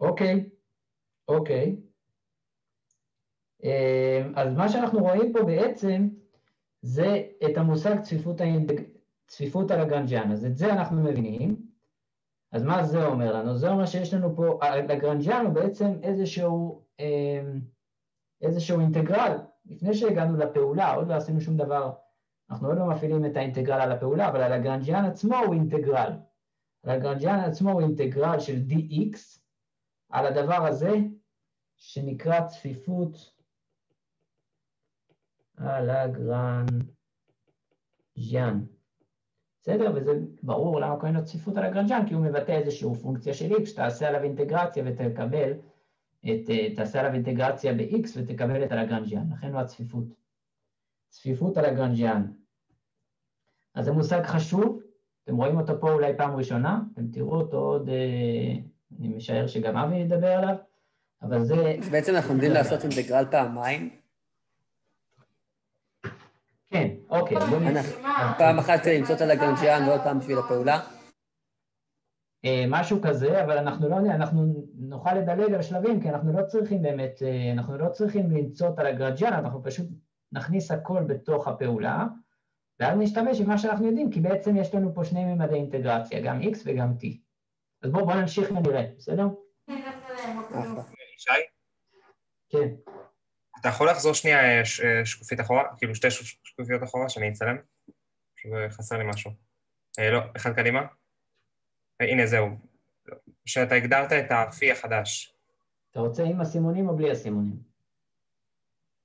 [SPEAKER 1] אוקיי, אוקיי. אמ, אז מה שאנחנו רואים פה בעצם זה את המושג צפיפות, האינדג... צפיפות הלגרנג'אן, אז את זה אנחנו מבינים. אז מה זה אומר לנו? זה אומר שיש לנו פה, הלגרנג'אן הוא בעצם איזשהו, אמ, איזשהו אינטגרל. לפני שהגענו לפעולה, עוד לא עשינו שום דבר, אנחנו עוד לא מפעילים את האינטגרל על הפעולה, אבל הלגרנג'אן עצמו הוא אינטגרל. הלגרנג'אן עצמו הוא אינטגרל של dx על הדבר הזה שנקרא צפיפות הלגרנג'יאן. בסדר? וזה ברור למה קוראים לו צפיפות הלגרנג'יאן, כי הוא מבטא איזושהי פונקציה של x, תעשה עליו אינטגרציה ותקבל, את, תעשה עליו אינטגרציה ב-x ותקבל את הלגרנג'יאן, לכן הוא הצפיפות. צפיפות הלגרנג'יאן. אז זה מושג חשוב, אתם רואים אותו פה אולי פעם ראשונה, אתם תראו אותו עוד, אה, אני משער שגם אבי ידבר עליו, אבל זה...
[SPEAKER 2] בעצם אנחנו עומדים לעשות אינטגרל פעמיים.
[SPEAKER 1] כן, אוקיי. בואו
[SPEAKER 2] פעם אחת כדי למצוא את הלגרנג'יאן ועוד פעם בשביל הפעולה.
[SPEAKER 1] אה, משהו כזה, אבל אנחנו לא, אנחנו נוכל לדלג על שלבים, כי אנחנו לא צריכים באמת, אה, אנחנו לא צריכים למצוא את הלגרנג'יאן, אנחנו פשוט נכניס הכל בתוך הפעולה, ואז נשתמש עם מה שאנחנו יודעים, כי בעצם יש לנו פה שני ממדי אינטגרציה, גם x וגם t. אז בואו בוא נמשיך ונראה, בסדר?
[SPEAKER 2] אחלה.
[SPEAKER 5] שי,
[SPEAKER 1] כן.
[SPEAKER 5] אתה יכול לחזור שנייה אה, ש- אה, שקופית אחורה, כאילו שתי שקופיות אחורה, שאני אצלם? אה, חסר לי משהו. אה, לא, אחד קדימה. אה, הנה, זהו. שאתה הגדרת את הפי החדש.
[SPEAKER 1] אתה רוצה עם הסימונים או בלי הסימונים?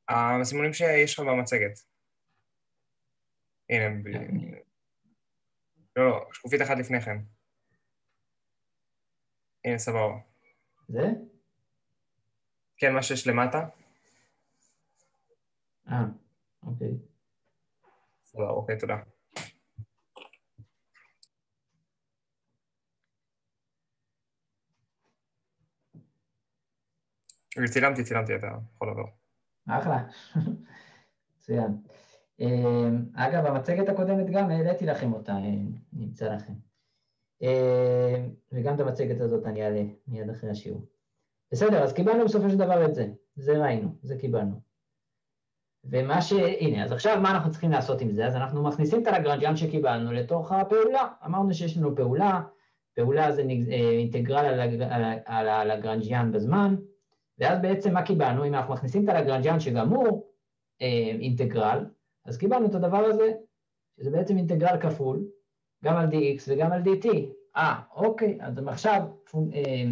[SPEAKER 5] הסימונים שיש לך במצגת. הנה, ב- לא, לא, שקופית אחת לפני כן. הנה, סבבה.
[SPEAKER 1] זה?
[SPEAKER 5] כן, מה שיש למטה?
[SPEAKER 1] אה, אוקיי.
[SPEAKER 5] סבבה, אוקיי, תודה. צילמתי, צילמתי, אתה יכול לעבור.
[SPEAKER 1] אחלה, מצוין. אה, אגב, במצגת הקודמת גם העליתי לכם אותה, אה, נמצא לכם. אה, וגם את המצגת הזאת אני אעלה מיד אחרי השיעור. בסדר, אז קיבלנו בסופו של דבר את זה, זה ראינו, זה קיבלנו. ומה ש... הנה, אז עכשיו מה אנחנו צריכים לעשות עם זה? אז אנחנו מכניסים את הלגרנג'יאן שקיבלנו לתוך הפעולה. אמרנו שיש לנו פעולה, פעולה זה נג- אה, אינטגרל על הלגרנג'יאן בזמן, ואז בעצם מה קיבלנו? אם אנחנו מכניסים את הלגרנג'יאן שגם הוא אה, אינטגרל, אז קיבלנו את הדבר הזה, שזה בעצם אינטגרל כפול, גם על dx וגם על dt. אה, אוקיי, אז עכשיו אה,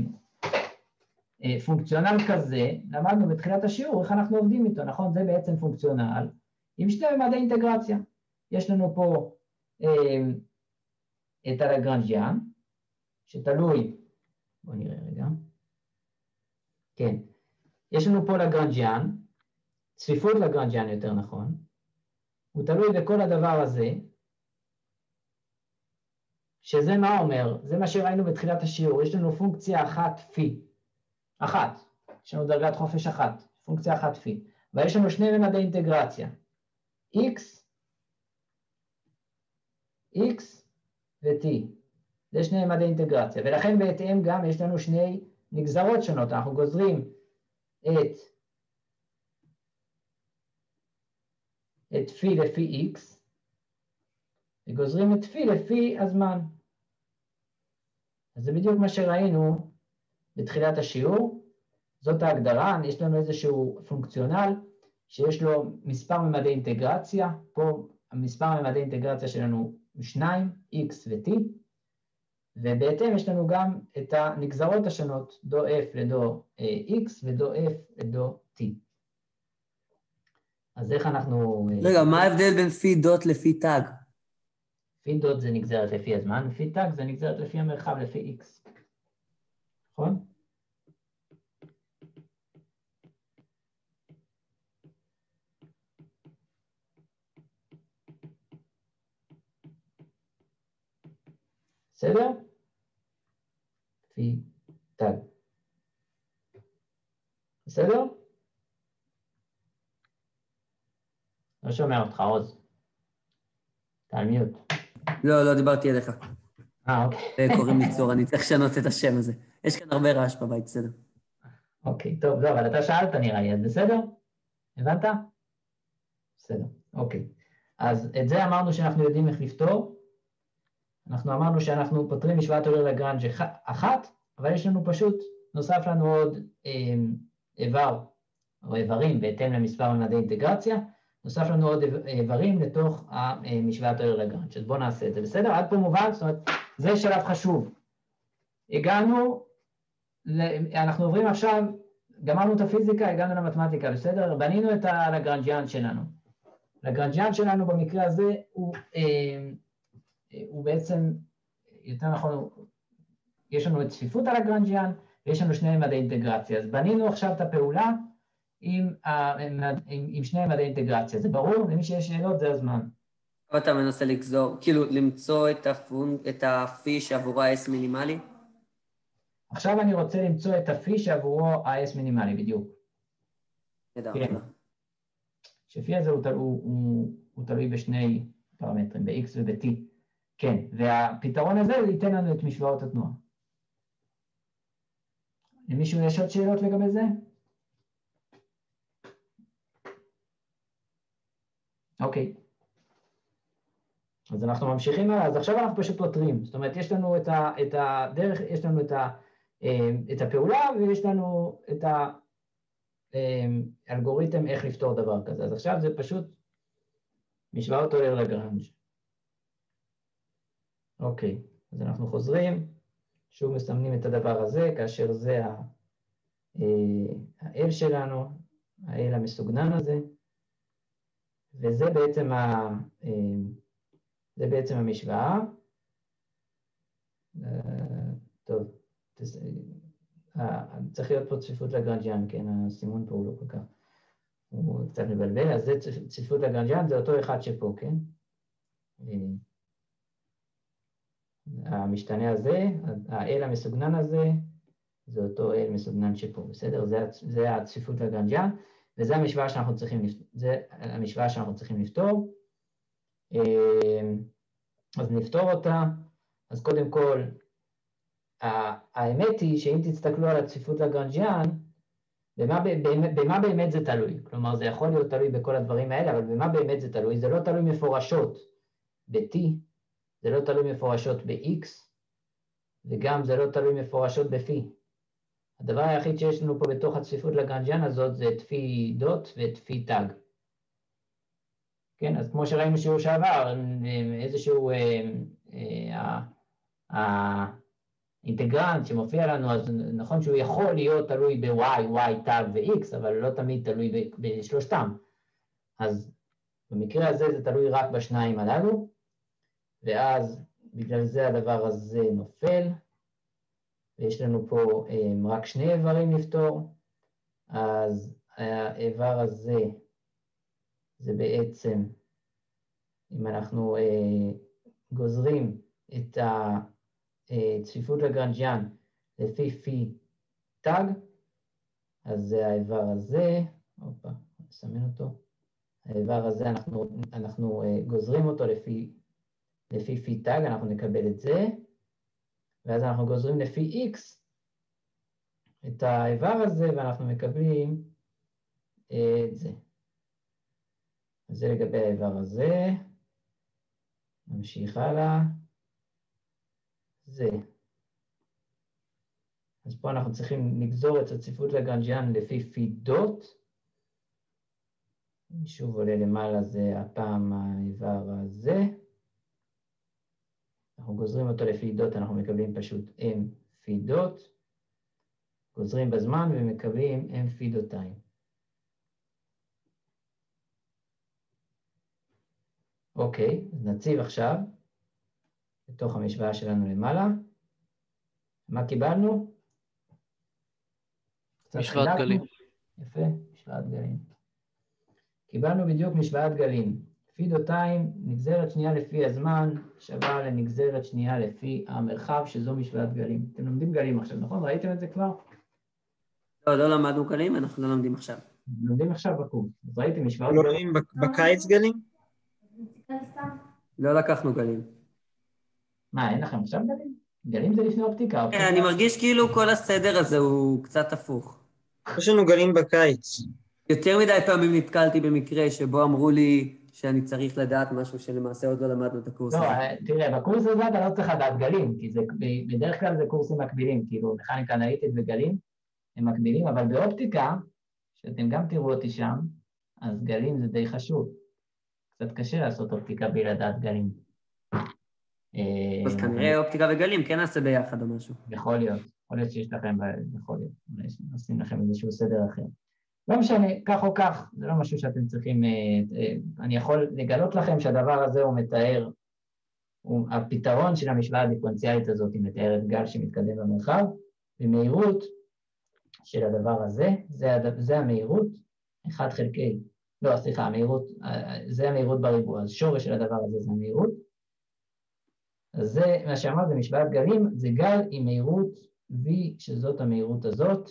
[SPEAKER 1] פונקציונל כזה, למדנו בתחילת השיעור איך אנחנו עובדים איתו, נכון? זה בעצם פונקציונל עם שני ממדי אינטגרציה. יש לנו פה אה, את הלגרנג'יאן, שתלוי, בואו נראה רגע. כן, יש לנו פה לגרנג'יאן, צפיפות לגרנג'יאן יותר נכון, הוא תלוי בכל הדבר הזה, שזה מה אומר? זה מה שראינו בתחילת השיעור, יש לנו פונקציה אחת פי, אחת, יש לנו דרגת חופש אחת, פונקציה אחת פי, ויש לנו שני ממדי אינטגרציה, x, x ו-t, זה שני ממדי אינטגרציה, ולכן בהתאם גם יש לנו שני נגזרות שונות, אנחנו גוזרים את, את פי לפי x, וגוזרים את פי לפי הזמן. אז זה בדיוק מה שראינו בתחילת השיעור, זאת ההגדרה, יש לנו איזשהו פונקציונל שיש לו מספר ממדי אינטגרציה, פה המספר ממדי אינטגרציה שלנו הוא 2, x ו-t, ובהתאם יש לנו גם את הנגזרות השונות, דו f לדו אה, x ודו f לדו t. אז איך אנחנו... אה,
[SPEAKER 2] רגע, מה ההבדל בין פי דוט לפי טאג?
[SPEAKER 1] פי דוט זה נגזרת לפי הזמן, ופי טאג זה נגזרת לפי המרחב, לפי x. נכון? בסדר? פי טאג. בסדר? לא שומע אותך, עוז. אתה על מיוט.
[SPEAKER 2] לא, לא דיברתי אליך.
[SPEAKER 1] אה, אוקיי.
[SPEAKER 2] אה, קוראים לי צור, אני צריך לשנות את השם הזה. יש כאן הרבה רעש בבית, בסדר.
[SPEAKER 1] אוקיי, טוב, לא, אבל אתה שאלת נראה לי, אז בסדר? הבנת? בסדר, אוקיי. אז את זה אמרנו שאנחנו יודעים איך לפתור. אנחנו אמרנו שאנחנו פותרים משוואת אולר לגרנג' אח- אחת, אבל יש לנו פשוט, נוסף לנו עוד אה, איבר או איברים בהתאם למספר ממדי אינטגרציה, נוסף לנו עוד איב- איברים לתוך המשוואת אולר לגרנג'. אז בואו נעשה את זה, בסדר? עד פה מובן? זאת אומרת, זה שלב חשוב. הגענו, אנחנו עוברים עכשיו, גמרנו את הפיזיקה, הגענו למתמטיקה, בסדר? בנינו את הלגרנג'יאן שלנו. לגרנג'יאן שלנו במקרה הזה הוא, אה, הוא בעצם, יותר נכון, יש לנו את צפיפות הלגרנג'יאן ויש לנו שני ממדי אינטגרציה. אז בנינו עכשיו את הפעולה עם, עם, עם, שני ממדי אינטגרציה. זה ברור? למי שיש שאלות זה הזמן.
[SPEAKER 2] עכשיו אתה מנסה לגזור, כאילו למצוא את, הפונ... את הפי שעבורו ה-S מינימלי?
[SPEAKER 1] עכשיו אני רוצה למצוא את הפי שעבורו ה-S מינימלי, בדיוק. כן. שפי הזה הוא, הוא, הוא, הוא תלוי בשני פרמטרים, ב-x וב-t. כן, והפתרון הזה ייתן לנו את משוואות התנועה. למישהו יש עוד שאלות לגבי זה? אוקיי. אז אנחנו ממשיכים אז עכשיו אנחנו פשוט פותרים. זאת אומרת, יש לנו את, ה, את הדרך, יש לנו את, ה, אה, את הפעולה ויש לנו את ה... אמ, אלגוריתם איך לפתור דבר כזה. אז עכשיו זה פשוט משוואות אולר לגרנג'. אוקיי, אז אנחנו חוזרים, שוב מסמנים את הדבר הזה, כאשר זה אה, ה-L שלנו, ה-L המסוגנן הזה, וזה בעצם, ה, אה, זה בעצם המשוואה. אה, טוב, צריך להיות פה צפיפות לגרנג'יאן, כן, הסימון פה הוא לא כל כך, הוא קצת מבלבל, אז זה צפ- צפיפות לגרנג'יאן, זה אותו אחד שפה, כן? המשתנה הזה, ה-L המסוגנן הזה, זה אותו L מסוגנן שפה, בסדר? זה, זה הצפיפות לגרנג'יאן, וזה המשוואה שאנחנו צריכים, זה המשוואה שאנחנו צריכים לפתור. אה, אז נפתור אותה, אז קודם כל, האמת היא שאם תסתכלו על הצפיפות לגרנג'יאן, במה, באמת, במה באמת זה תלוי? כלומר, זה יכול להיות תלוי בכל הדברים האלה, אבל במה באמת זה תלוי? זה לא תלוי מפורשות ב-T, זה לא תלוי מפורשות ב-X, וגם זה לא תלוי מפורשות ב-פי. הדבר היחיד שיש לנו פה בתוך הצפיפות לגרנג'יאן הזאת זה את פי dot ואת פי תג. כן, אז כמו שראינו שיעור שעבר, איזשהו... אה, אה, אה, אינטגרנט שמופיע לנו, אז נכון שהוא יכול להיות תלוי ב-y, y, תג ו-x, אבל לא תמיד תלוי בשלושתם. אז במקרה הזה זה תלוי רק בשניים הללו, ואז בגלל זה הדבר הזה נופל, ויש לנו פה אמ, רק שני איברים לפתור, אז האיבר הזה זה בעצם, אם אנחנו אה, גוזרים את ה... אה, לגרנג'יאן לפי פי תג, אז זה האיבר הזה, הופה, נסמן אותו, האיבר הזה אנחנו, אנחנו אה, גוזרים אותו לפי, לפי פי תג, אנחנו נקבל את זה, ואז אנחנו גוזרים לפי x את האיבר הזה, ואנחנו מקבלים את זה. אז זה לגבי האיבר הזה. נמשיך הלאה. זה. אז פה אנחנו צריכים לגזור את הצפיפות לגרנג'יאן לפי פי דוט. שוב עולה למעלה זה הפעם האיבר הזה. אנחנו גוזרים אותו לפי דוט, אנחנו מקבלים פשוט m פי דוט. גוזרים בזמן ומקבלים m פי דוטיים. אוקיי, אז נציב עכשיו. בתוך המשוואה שלנו למעלה. מה קיבלנו?
[SPEAKER 3] משוואת. גלים.
[SPEAKER 1] יפה, משוואת גלים. קיבלנו בדיוק משוואת גלים. פי דותיים, נגזרת שנייה לפי הזמן, שווה לנגזרת שנייה לפי המרחב, שזו משוואת גלים. אתם לומדים גלים עכשיו, נכון? ראיתם את זה כבר?
[SPEAKER 2] לא, לא למדנו גלים, אנחנו לא לומדים עכשיו.
[SPEAKER 1] לומדים עכשיו בקורס. אז ראיתם משוואות
[SPEAKER 6] לא
[SPEAKER 1] גלים?
[SPEAKER 6] רואים בק- בקיץ גלים?
[SPEAKER 2] לא לקחנו גלים.
[SPEAKER 1] מה, אין לכם עכשיו גלים? גלים זה לפני אופטיקה.
[SPEAKER 2] כן,
[SPEAKER 1] אופטיקה-
[SPEAKER 2] אני מרגיש כאילו כל הסדר הזה הוא קצת הפוך.
[SPEAKER 6] יש לנו גלים בקיץ.
[SPEAKER 2] יותר מדי פעמים נתקלתי במקרה שבו אמרו לי שאני צריך לדעת משהו שלמעשה עוד לא למדנו את הקורס
[SPEAKER 1] לא,
[SPEAKER 2] הזה.
[SPEAKER 1] אה, תראה, בקורס הזה אתה לא צריך לדעת גלים, כי זה, בדרך כלל זה קורסים מקבילים, כאילו מכניקה אנליטית וגלים הם מקבילים, אבל באופטיקה, שאתם גם תראו אותי שם, אז גלים זה די חשוב. קצת קשה לעשות אופטיקה בלי לדעת גלים. אה,
[SPEAKER 2] אז כנראה אופטיקה וגלים כן נעשה ביחד או משהו.
[SPEAKER 1] יכול להיות, יכול להיות שיש לכם, ב- יכול להיות, אולי נשים לכם איזשהו סדר אחר. לא משנה, כך או כך, זה לא משהו שאתם צריכים, אה, אה, אני יכול לגלות לכם שהדבר הזה הוא מתאר, הוא, הפתרון של המשוואה הדיפרנציאלית הזאת היא מתארת גל שמתקדם במרחב, במהירות של הדבר הזה, זה, זה המהירות 1 חלקי, לא, סליחה, המהירות, אה, זה המהירות בריבוע, אז שורש של הדבר הזה זה המהירות. אז זה, מה שאמרת, זה משוואת גלים, זה גל עם מהירות v, שזאת המהירות הזאת,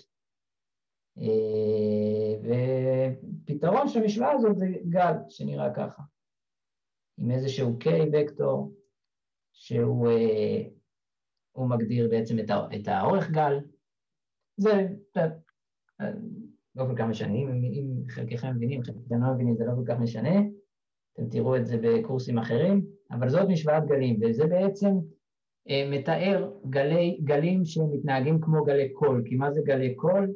[SPEAKER 1] ופתרון של המשוואה הזאת זה גל שנראה ככה, עם איזשהו k וקטור, שהוא הוא מגדיר בעצם את האורך גל. זה לא כל כך משנה, אם, אם חלקכם מבינים, חלקכם לא מבינים, זה לא כל כך משנה, אתם תראו את זה בקורסים אחרים, אבל זאת משוואת גלים, וזה בעצם אה, מתאר גלי, גלים שמתנהגים כמו גלי קול, כי מה זה גלי קול?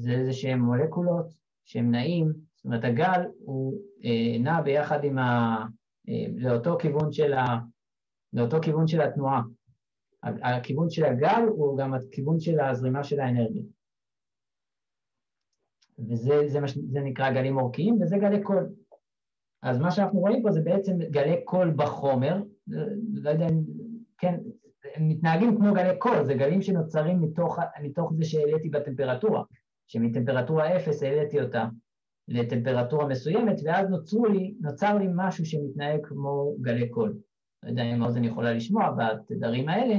[SPEAKER 1] זה איזה שהם מולקולות שהם נעים, זאת אומרת הגל הוא אה, נע ביחד עם ה... אה, לאותו כיוון של, ה, לאותו כיוון של התנועה. הכיוון של הגל הוא גם הכיוון של הזרימה של האנרגיה. וזה זה, זה נקרא גלים אורכיים וזה גלי קול. אז מה שאנחנו רואים פה זה בעצם גלי קול בחומר, לא יודע אם, כן, הם מתנהגים כמו גלי קול, זה גלים שנוצרים מתוך, מתוך זה שהעליתי בטמפרטורה, שמטמפרטורה אפס העליתי אותה לטמפרטורה מסוימת, ואז נוצרו לי, נוצר לי משהו שמתנהג כמו גלי קול. לא יודע אם האוזן יכולה לשמוע בתדרים האלה,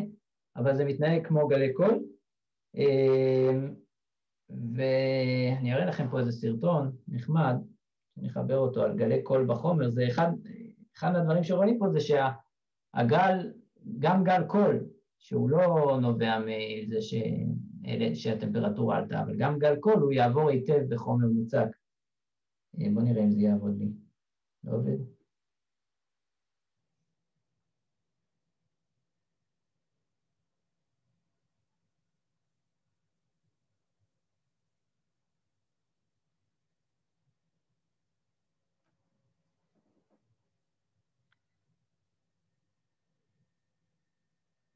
[SPEAKER 1] אבל זה מתנהג כמו גלי קול. ואני אראה לכם פה איזה סרטון נחמד, אני אחבר אותו על גלי קול בחומר, זה אחד, אחד מהדברים שרואים פה זה שהגל, גם גל קול, שהוא לא נובע מזה ש... שהטמפרטורה עלתה, אבל גם גל קול הוא יעבור היטב בחומר מוצק. בואו נראה אם זה יעבוד לי. לא עובד?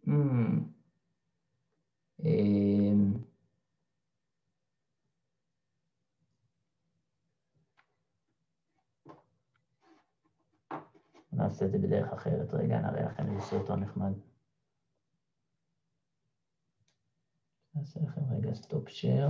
[SPEAKER 1] נעשה את זה בדרך אחרת. רגע, נראה לכם איזה סרטון נחמד. נעשה לכם רגע סטופ שייר.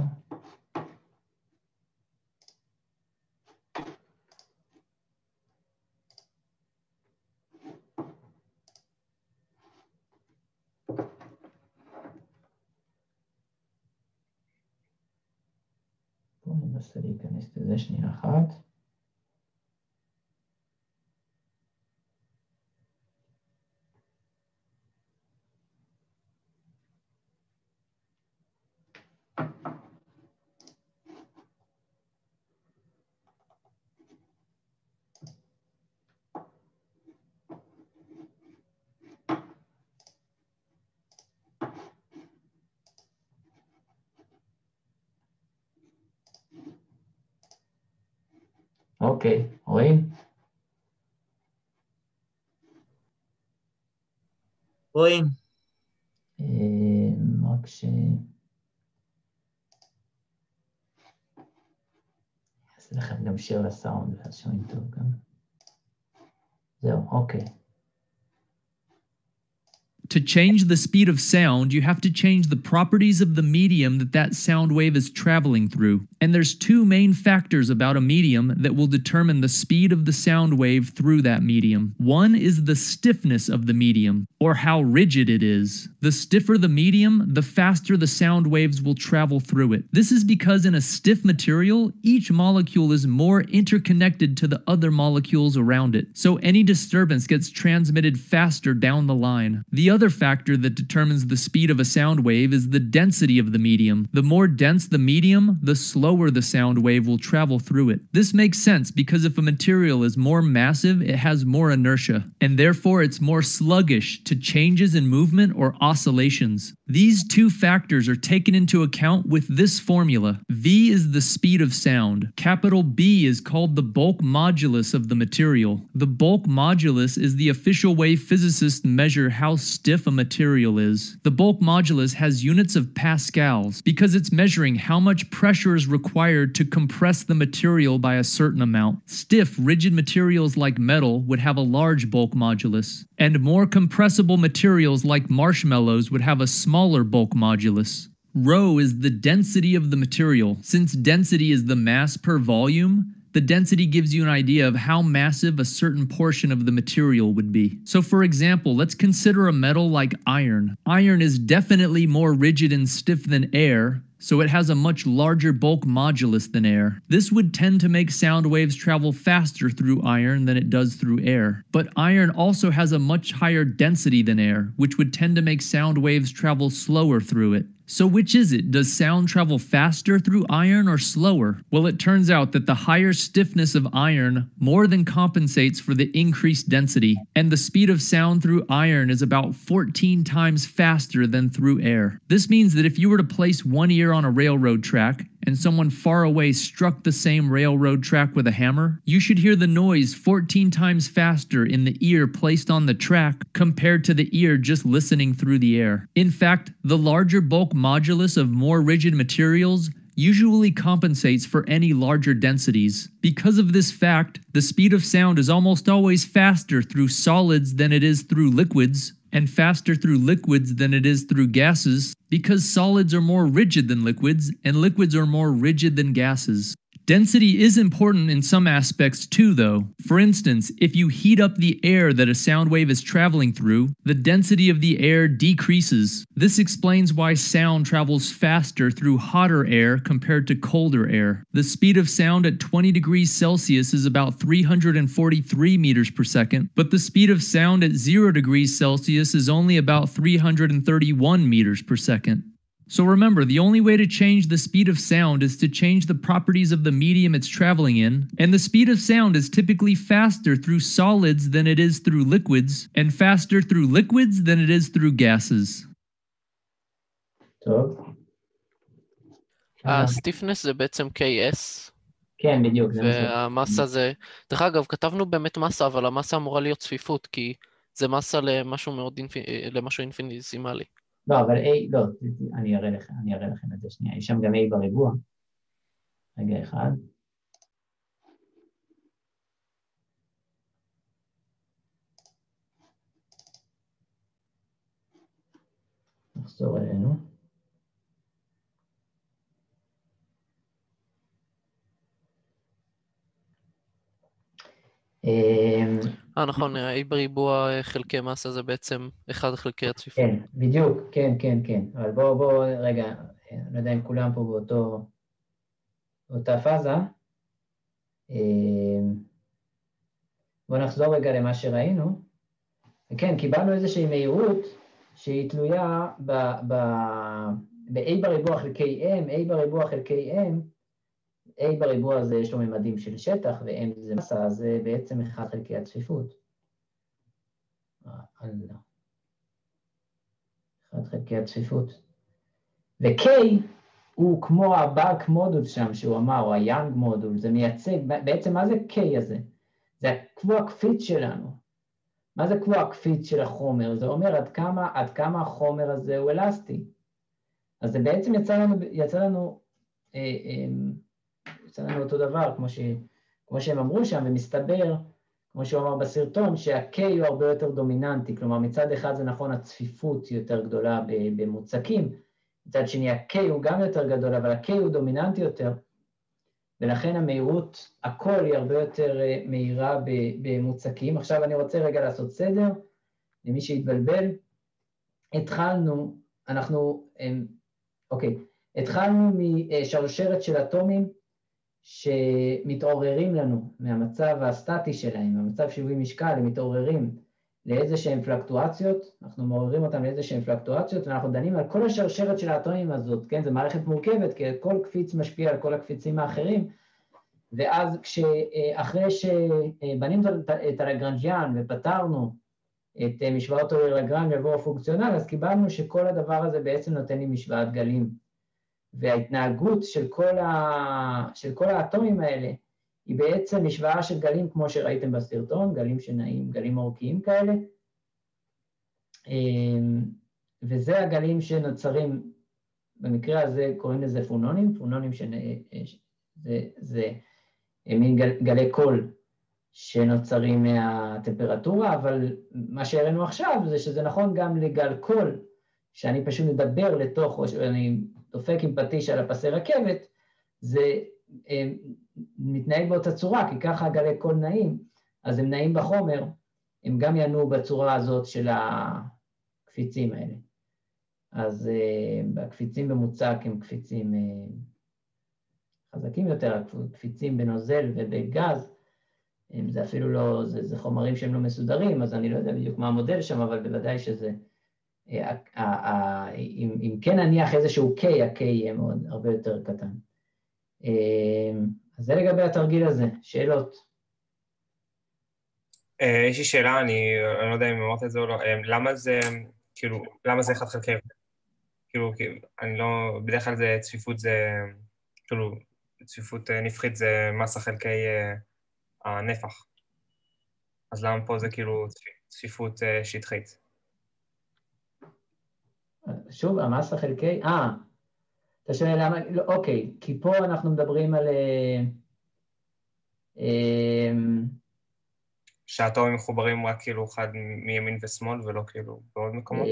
[SPEAKER 1] בואו ננסה להיכנס לזה שנייה אחת. אוקיי, רואים?
[SPEAKER 6] רואים.
[SPEAKER 1] רק ש... לכם גם שיר לסאונד, ואז שומעים טוב גם. זהו, אוקיי.
[SPEAKER 7] To change the speed of sound, you have to change the properties of the medium that that sound wave is traveling through. And there's two main factors about a medium that will determine the speed of the sound wave through that medium. One is the stiffness of the medium, or how rigid it is. The stiffer the medium, the faster the sound waves will travel through it. This is because in a stiff material, each molecule is more interconnected to the other molecules around it. So any disturbance gets transmitted faster down the line. The other factor that determines the speed of a sound wave is the density of the medium. The more dense the medium, the slower the sound wave will travel through it. This makes sense because if a material is more massive, it has more inertia, and therefore it's more sluggish to changes in movement or oscillations. These two factors are taken into account with this formula. V is the speed of sound. Capital B is called the bulk modulus of the material. The bulk modulus is the official way physicists measure how stiff a material is. The bulk modulus has units of pascals because it's measuring how much pressure is required to compress the material by a certain amount. Stiff, rigid materials like metal would have a large bulk modulus, and more compressible materials like marshmallows would have a smaller bulk modulus. Rho is the density of the material. Since density is the mass per volume, the density gives you an idea of how massive a certain portion of the material would be. So, for example, let's consider a metal like iron. Iron is definitely more rigid and stiff than air, so it has a much larger bulk modulus than air. This would tend to make sound waves travel faster through iron than it does through air. But iron also has a much higher density than air, which would tend to make sound waves travel slower through it. So, which is it? Does sound travel faster through iron or slower? Well, it turns out that the higher stiffness of iron more than compensates for the increased density, and the speed of sound through iron is about 14 times faster than through air. This means that if you were to place one ear on a railroad track and someone far away struck the same railroad track with a hammer, you should hear the noise 14 times faster in the ear placed on the track compared to the ear just listening through the air. In fact, the larger bulk modulus of more rigid materials usually compensates for any larger densities. Because of this fact, the speed of sound is almost always faster through solids than it is through liquids, and faster through liquids than it is through gases, because solids are more rigid than liquids, and liquids are more rigid than gases. Density is important in some aspects too, though. For instance, if you heat up the air that a sound wave is traveling through, the density of the air decreases. This explains why sound travels faster through hotter air compared to colder air. The speed of sound at 20 degrees Celsius is about 343 meters per second, but the speed of sound at 0 degrees Celsius is only about 331 meters per second. So remember, the only way to change the speed of sound is to change the properties of the medium it's traveling in, and the speed of sound is typically faster through solids than it is through liquids, and faster through liquids than it is through gases.
[SPEAKER 1] טוב.
[SPEAKER 3] הסטיפנס זה בעצם KS,
[SPEAKER 1] כן, בדיוק. זה מה ש-
[SPEAKER 3] והמסה זה... דרך אגב, כתבנו באמת מסה, אבל המסה אמורה להיות צפיפות, כי זה מסה למשהו מאוד אינפי- למשהו אינפיניסימלי.
[SPEAKER 1] לא, אבל A, לא, אני אראה לכם, אני אראה לכם את זה שנייה. יש שם גם A בריבוע. רגע אחד. נחזור אלינו.
[SPEAKER 3] אה, נכון, A בריבוע אה, חלקי מסה זה בעצם 1 חלקי הצפיפות.
[SPEAKER 1] כן, בדיוק, כן, כן, כן. אבל בואו, בואו, רגע, אני לא יודע אם כולם פה באותו, באותה פאזה. אמ, בואו נחזור רגע למה שראינו. וכן, קיבלנו איזושהי מהירות שהיא תלויה ב-a בריבוע חלקי m, a בריבוע חלקי m, a בריבוע זה יש לו ממדים של שטח, ו-m זה מסה, אז זה בעצם 1 חלקי הצפיפות. אה, אללה. 1 חלקי הצפיפות. ו-K הוא כמו הבאק מודול שם שהוא אמר, או היאנג מודול, זה מייצג, בעצם מה זה K הזה? זה כמו הקפיץ שלנו. מה זה כמו הקפיץ של החומר? זה אומר עד כמה, עד כמה החומר הזה הוא אלסטי. אז זה בעצם יצא לנו, יצא לנו, אה, אה, יצא לנו אותו דבר, כמו, ש, כמו שהם אמרו שם, ומסתבר, כמו שהוא אמר בסרטון, שה-K הוא הרבה יותר דומיננטי, כלומר מצד אחד זה נכון, הצפיפות יותר גדולה במוצקים, מצד שני ה-K הוא גם יותר גדול, אבל ה-K הוא דומיננטי יותר, ולכן המהירות, הכל היא הרבה יותר מהירה במוצקים. עכשיו אני רוצה רגע לעשות סדר, למי שהתבלבל. התחלנו, אנחנו, אוקיי, התחלנו משרשרת של אטומים שמתעוררים לנו מהמצב הסטטי שלהם, מהמצב שיווי משקל, הם מתעוררים לאיזה שהן פלקטואציות, אנחנו מעוררים אותם לאיזה שהן פלקטואציות, ואנחנו דנים על כל השרשרת של האטומים הזאת, כן, זו מערכת מורכבת, כי כל קפיץ משפיע על כל הקפיצים האחרים, ואז אחרי שבנינו את הלגרנג'יאן ופתרנו את משוואות הלגרנג' עבור הפונקציונל, אז קיבלנו שכל הדבר הזה בעצם נותן לי משוואת גלים. וההתנהגות של כל, ה... של כל האטומים האלה היא בעצם משוואה של גלים כמו שראיתם בסרטון, גלים שנעים, גלים אורכיים כאלה, וזה הגלים שנוצרים, במקרה הזה קוראים לזה פונונים, פונונים שזה זה מין גל, גלי קול שנוצרים מהטמפרטורה, אבל מה שהראינו עכשיו זה שזה נכון גם לגל קול, שאני פשוט מדבר לתוך, או שאני דופק עם פטיש על הפסי רכבת, זה אה, מתנהג באותה צורה, כי ככה גלי קול נעים, אז הם נעים בחומר, הם גם ינועו בצורה הזאת של הקפיצים האלה. אז uh, הקפיצים במוצק הם קפיצים uh, חזקים יותר, הקפיצים בנוזל ובגז, זה אפילו לא, זה, זה חומרים שהם לא מסודרים, אז אני לא יודע בדיוק מה המודל שם, אבל בוודאי שזה, אם, אם כן נניח איזשהו K, ה-K יהיה מאוד, הרבה יותר קטן. אז זה לגבי התרגיל הזה, שאלות.
[SPEAKER 5] יש לי שאלה, אני לא יודע אם אמרת את זה או לא, למה זה, כאילו, למה זה 1 חלקי כאילו, אני לא, בדרך כלל זה צפיפות זה, כאילו, צפיפות אה, נפחית זה מסה חלקי הנפח. אז למה פה זה כאילו צפיפות שטחית?
[SPEAKER 1] שוב, המסה חלקי, אה, אתה שואל למה, לא, אוקיי, כי פה אנחנו מדברים על...
[SPEAKER 5] שהאטומים מחוברים רק כאילו אחד מימין ושמאל ולא כאילו בעוד מקומות?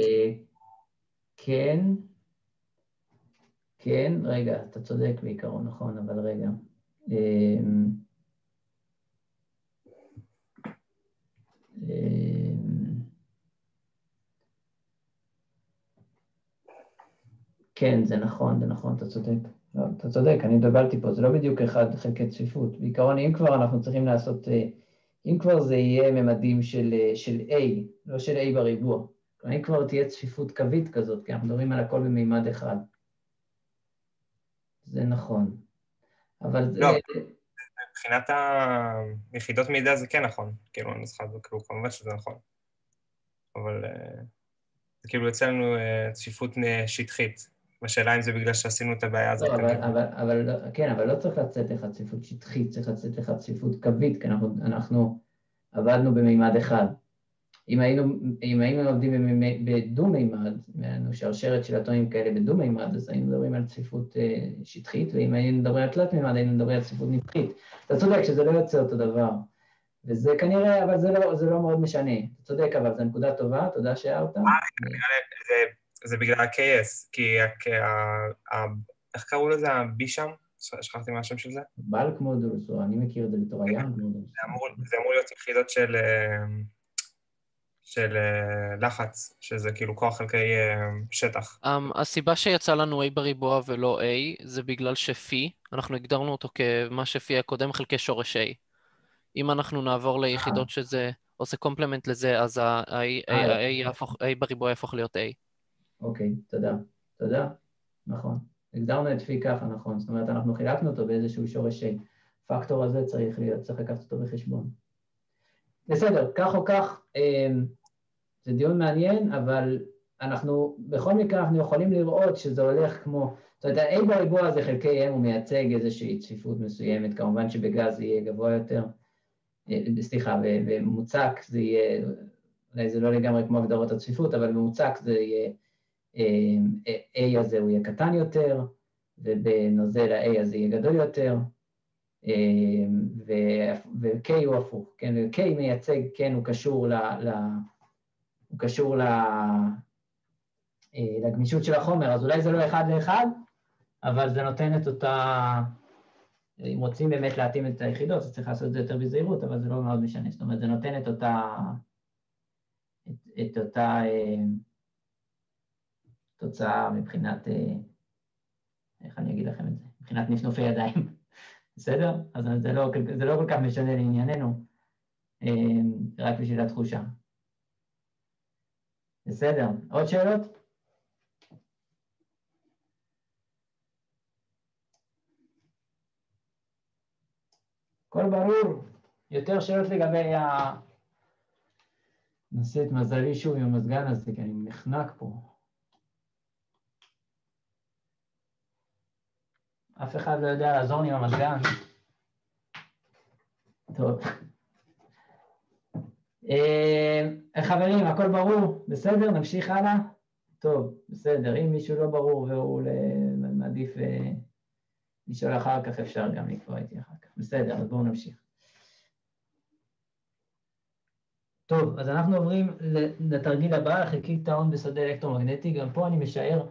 [SPEAKER 1] כן. כן, רגע, אתה צודק בעיקרון, נכון, אבל רגע. אמ, אמ, כן, זה נכון, זה נכון, אתה צודק. לא, אתה צודק, אני התבלבלתי פה, זה לא בדיוק אחד חלקי צפיפות. בעיקרון, אם כבר אנחנו צריכים לעשות, אה, אם כבר זה יהיה ממדים של, אה, של A, לא של A בריבוע. אם כבר תהיה צפיפות קווית כזאת, כי אנחנו מדברים על הכל במימד אחד. זה נכון. אבל
[SPEAKER 5] לא, זה... היחידות מידע זה כן נכון, כאילו, הנוסחה הזו, כאילו, כמובן שזה נכון. אבל אה, זה כאילו יוצא לנו אה, צפיפות שטחית. השאלה אם זה בגלל שעשינו את הבעיה הזאת.
[SPEAKER 1] לא, אבל, אבל, אבל, כן, אבל לא צריך לצאת לך צפיפות שטחית, צריך לצאת לך צפיפות קווית, כי אנחנו, אנחנו עבדנו במימד אחד. אם היינו, אם היינו עובדים בדו-מימד, היינו שרשרת של אטומים כאלה בדו-מימד, אז היינו מדברים על צפיפות אה, שטחית, ואם היינו מדברים על תלת-מימד, היינו מדברים על צפיפות נפחית. אתה צודק שזה לא יוצא אותו דבר. וזה כנראה, אבל זה לא, זה לא מאוד משנה. אתה צודק, אבל זו נקודה טובה, תודה שהערת. אה,
[SPEAKER 5] זה, בגלל ה-KS, כי איך קראו לזה, ה-B שם? שכחתי מה השם של זה?
[SPEAKER 1] בלק מודולס, או אני מכיר את זה בתור היאנג מודולס.
[SPEAKER 5] זה אמור להיות יחידות של... אה, של אה, לחץ, שזה כאילו כוח חלקי אה, שטח.
[SPEAKER 3] Um, הסיבה שיצא לנו A בריבוע ולא A זה בגלל שפי, אנחנו הגדרנו אותו כמה שפי הקודם חלקי שורש A. אם אנחנו נעבור ליחידות שזה עושה קומפלמנט לזה, אז ה-A בריבוע יהפוך להיות A.
[SPEAKER 1] אוקיי, תודה. תודה, נכון. הגדרנו את פי ככה, נכון. זאת אומרת, אנחנו חילקנו אותו באיזשהו שורש A. הפקטור הזה צריך להיות, צריך לקחת אותו בחשבון. בסדר, כך או כך, אמ, זה דיון מעניין, אבל אנחנו, בכל מקרה אנחנו יכולים לראות שזה הולך כמו, זאת אומרת, ה-A בריבוע הזה חלקי M הוא מייצג איזושהי צפיפות מסוימת, כמובן שבגז זה יהיה גבוה יותר, אה, סליחה, במוצק זה יהיה, אולי זה לא לגמרי כמו הגדרות הצפיפות, אבל במוצק זה יהיה, A הזה הוא יהיה קטן יותר, ובנוזל ה-A הזה יהיה גדול יותר, אמ, ו-K הוא הפוך, כן, ו-K מייצג, כן, הוא קשור ל... ל הוא קשור ל... אה, לגמישות של החומר, אז אולי זה לא אחד לאחד, אבל זה נותן את אותה... אם רוצים באמת להתאים את היחידות, אז צריך לעשות את זה יותר בזהירות, אבל זה לא מאוד משנה. זאת אומרת, זה נותן את אותה... את, את אותה אה, תוצאה מבחינת... אה, איך אני אגיד לכם את זה? מבחינת נפנופי ידיים. [laughs] בסדר? אז זה לא, זה לא כל כך משנה לענייננו, אה, רק בשביל התחושה. בסדר, עוד שאלות? הכל ברור. יותר שאלות לגבי ה... נעשה את מזלי שוב עם המזגן הזה, כי אני נחנק פה. אף אחד לא יודע לעזור לי עם המזגן. טוב. אה, חברים, הכל ברור? בסדר? נמשיך הלאה? טוב, בסדר. אם מישהו לא ברור והוא מעדיף אה, לשאול אחר כך, אפשר גם לקבוע איתי אחר כך. בסדר, אז בואו נמשיך. טוב, אז אנחנו עוברים לתרגיל הבא, חלקית טעון בשדה אלקטרומגנטי. גם פה אני משער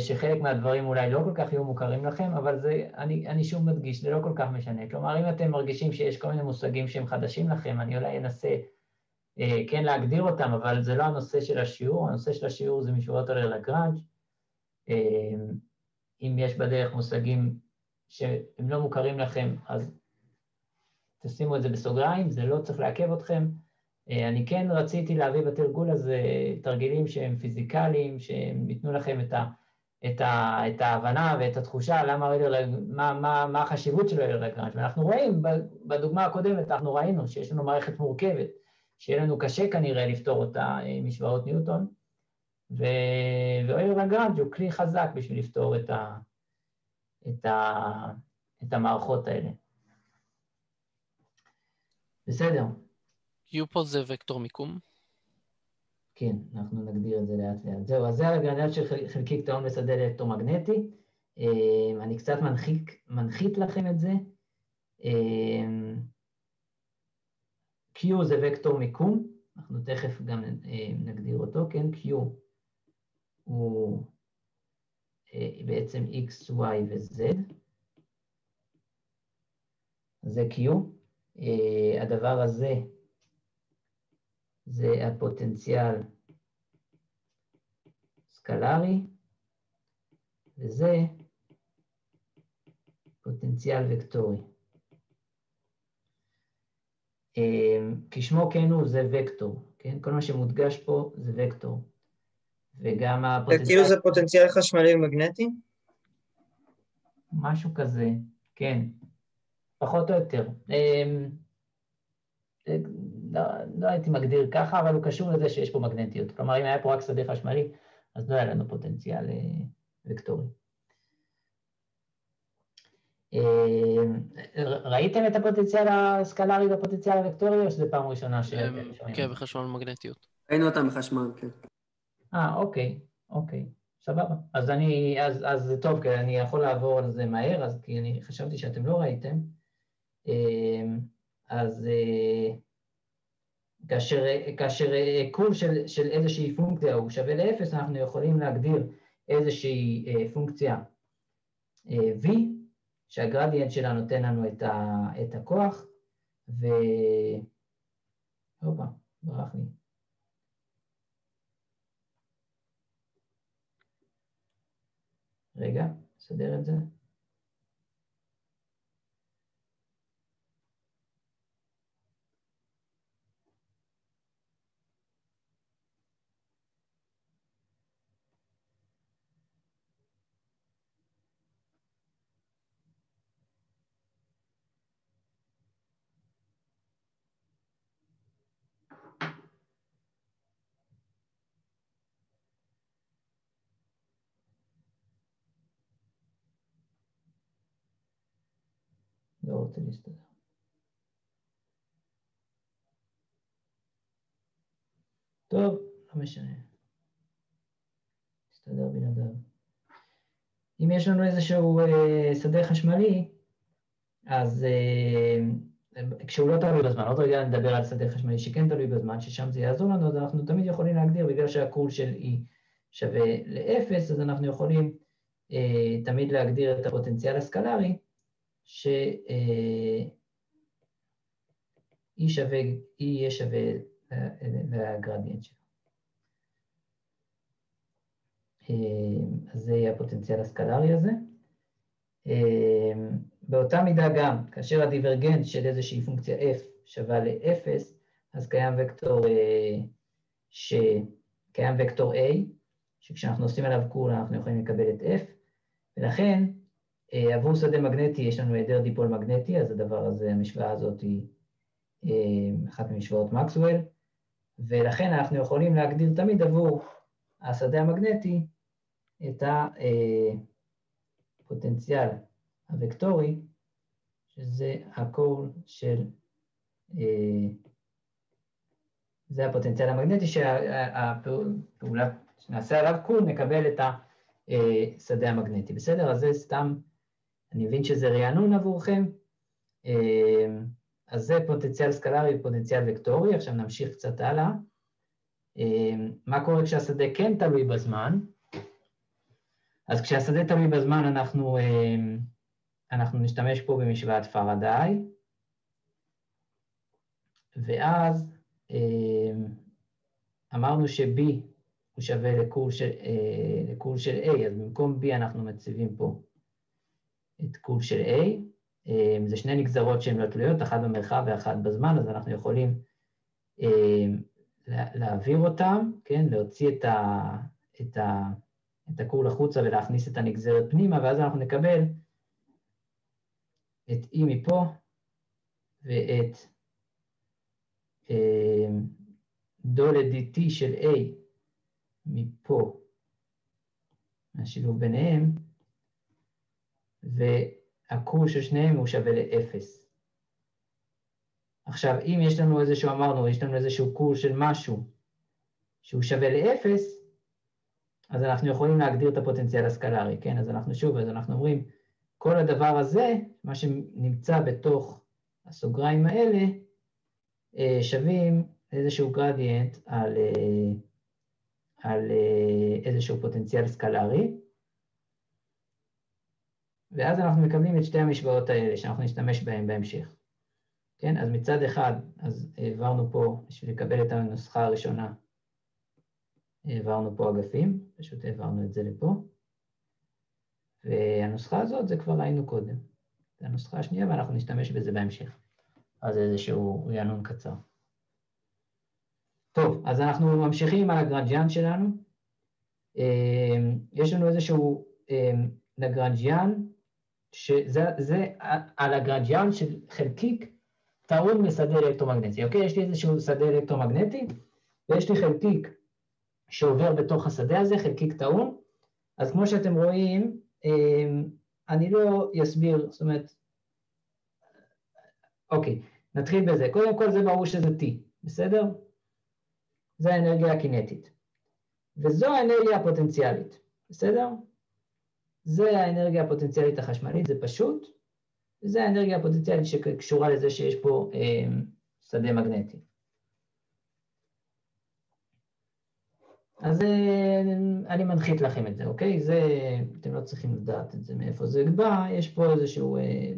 [SPEAKER 1] שחלק מהדברים אולי לא כל כך יהיו מוכרים לכם, אבל זה, אני, אני שוב מדגיש, זה לא כל כך משנה. כלומר, אם אתם מרגישים שיש כל מיני מושגים שהם חדשים לכם, אני אולי אנסה אה, כן להגדיר אותם, אבל זה לא הנושא של השיעור, הנושא של השיעור זה משורות על לגראנג'. אה, אם יש בדרך מושגים שהם לא מוכרים לכם, אז תשימו את זה בסוגריים, זה לא צריך לעכב אתכם. אה, אני כן רציתי להביא בתרגול הזה תרגילים שהם פיזיקליים, שהם ייתנו לכם את, ה, את, ה, את ההבנה ואת התחושה למה אוילר, מה, מה, מה החשיבות של אוילר לגרנג'. ואנחנו רואים, בדוגמה הקודמת אנחנו ראינו שיש לנו מערכת מורכבת, שיהיה לנו קשה כנראה לפתור אותה עם אה, משוואות ניוטון, ואוילר לגרנג' הוא כלי חזק בשביל לפתור את, ה, את, ה, את המערכות האלה. בסדר.
[SPEAKER 3] Q פה זה וקטור מיקום?
[SPEAKER 1] כן, אנחנו נגדיר את זה לאט לאט. זהו, אז זה הגרנט של חלקיק טעון בשדה אלקטרומגנטי. אה, אני קצת מנחיק, מנחית לכם את זה. אה, Q זה וקטור מיקום, אנחנו תכף גם אה, נגדיר אותו, כן? Q הוא בעצם X, Y ו-Z. זה Q. הדבר הזה זה הפוטנציאל סקלרי, וזה פוטנציאל וקטורי. אמ, כשמו כן הוא זה וקטור, כן? כל מה שמודגש פה זה וקטור. וגם הפוטנציאל...
[SPEAKER 6] כאילו זה פוטנציאל חשמלי ומגנטי?
[SPEAKER 1] משהו כזה, כן. פחות או יותר. לא, לא הייתי מגדיר ככה, אבל הוא קשור לזה שיש פה מגנטיות. כלומר, אם היה פה רק שדה חשמלי, אז לא היה לנו פוטנציאל אה, וקטורי. אה, ראיתם את הפוטנציאל הסקלרי והפוטנציאל הוקטורי, או שזו פעם ראשונה ש...
[SPEAKER 3] כן, בחשמל מגנטיות.
[SPEAKER 2] ראינו אותם בחשמל, כן.
[SPEAKER 1] אה, אוקיי, אוקיי, סבבה. אז אני, אז, אז זה טוב, כי אני יכול לעבור על זה מהר, אז כי אני חשבתי שאתם לא ראיתם. אה, אז כאשר, כאשר קול של, של איזושהי פונקציה הוא שווה לאפס, אנחנו יכולים להגדיר איזושהי אה, פונקציה אה, v, שהגרדיאנט שלה נותן לנו את, ה, את הכוח, ו... הופה, ברח לי. רגע, נסדר את זה. לא רוצה להסתדר. טוב, לא משנה. נסתדר בלעדיו. אם יש לנו איזשהו אה, שדה חשמלי, אז אה, כשהוא לא תלוי בזמן, עוד רגע נדבר על שדה חשמלי שכן תלוי בזמן, ששם זה יעזור לנו, אז אנחנו תמיד יכולים להגדיר, בגלל שהקול של E שווה לאפס, אז אנחנו יכולים אה, תמיד להגדיר את הפוטנציאל הסקלרי, ש-E שווה, E יהיה שווה לגרדיאנט שלו. אז זה יהיה הפוטנציאל הסקלרי הזה. באותה מידה גם, כאשר הדיברגנט של איזושהי פונקציה f שווה ל-0, אז קיים וקטור, ש... קיים וקטור a, שכשאנחנו עושים עליו קול אנחנו יכולים לקבל את f, ולכן אה, עבור שדה מגנטי יש לנו היעדר דיפול מגנטי, אז הדבר הזה, המשוואה הזאת היא אה, אחת ממשוואות מקסוול, ולכן אנחנו יכולים להגדיר תמיד עבור השדה המגנטי את הפוטנציאל הוקטורי, שזה הקול של, אה, זה הפוטנציאל המגנטי שהפעולה שנעשה עליו קול נקבל את השדה המגנטי, בסדר? אז זה סתם אני מבין שזה רענון עבורכם. אמ, אז זה פוטנציאל סקלרי ופוטנציאל וקטורי, עכשיו נמשיך קצת הלאה. אמ, מה קורה כשהשדה כן תלוי בזמן? אז כשהשדה תלוי בזמן אנחנו, אה, אנחנו נשתמש פה במשוואת פרדאי, ואז אה, אמרנו ש-B הוא שווה לקול של, אה, לקול של A, אז במקום B אנחנו מציבים פה קול של A. אה, זה שני נגזרות שהן לא תלויות, אחת במרחב ואחת בזמן, אז אנחנו יכולים אה, להעביר אותם, כן, להוציא את, ה, את, ה, את הקול החוצה ולהכניס את הנגזרת פנימה, ואז אנחנו נקבל את E מפה ואת דו ל-dt של A מפה, מהשילוב ביניהם, והקורס של שניהם הוא שווה לאפס. עכשיו, אם יש לנו איזשהו, אמרנו, יש לנו איזשהו קורס של משהו שהוא שווה לאפס, אז אנחנו יכולים להגדיר את הפוטנציאל הסקלרי, כן? אז אנחנו שוב, אז אנחנו אומרים, כל הדבר הזה, מה שנמצא בתוך הסוגריים האלה, אה, שווים איזשהו גרדיאנט על, אה, על אה, איזשהו פוטנציאל סקלרי, ואז אנחנו מקבלים את שתי המשוואות האלה שאנחנו נשתמש בהן בהמשך. כן, אז מצד אחד, אז העברנו פה, בשביל לקבל את הנוסחה הראשונה, העברנו פה אגפים, פשוט העברנו את זה לפה, והנוסחה הזאת זה כבר ראינו קודם. זו הנוסחה השנייה ואנחנו נשתמש בזה בהמשך. אז איזשהו רענון קצר. טוב, אז אנחנו ממשיכים הלגרנג'יאן שלנו. יש לנו איזשהו לגרנג'יאן, שזה זה הלגרנג'יאן של חלקיק טעון בשדה אלקטרומגנטי, אוקיי? יש לי איזשהו שדה אלקטרומגנטי, ויש לי חלקיק שעובר בתוך השדה הזה, חלקיק טעון. אז כמו שאתם רואים, אני לא אסביר, זאת אומרת, אוקיי, נתחיל בזה. קודם כל זה ברור שזה T, בסדר? זה האנרגיה הקינטית. וזו האנרגיה הפוטנציאלית, בסדר? זה האנרגיה הפוטנציאלית החשמלית, זה פשוט, וזה האנרגיה הפוטנציאלית שקשורה לזה שיש פה אה, שדה מגנטי. אז אה, אני מנחית לכם את זה, אוקיי? זה, אתם לא צריכים לדעת את זה, מאיפה זה בא, יש פה איזשהו... אה,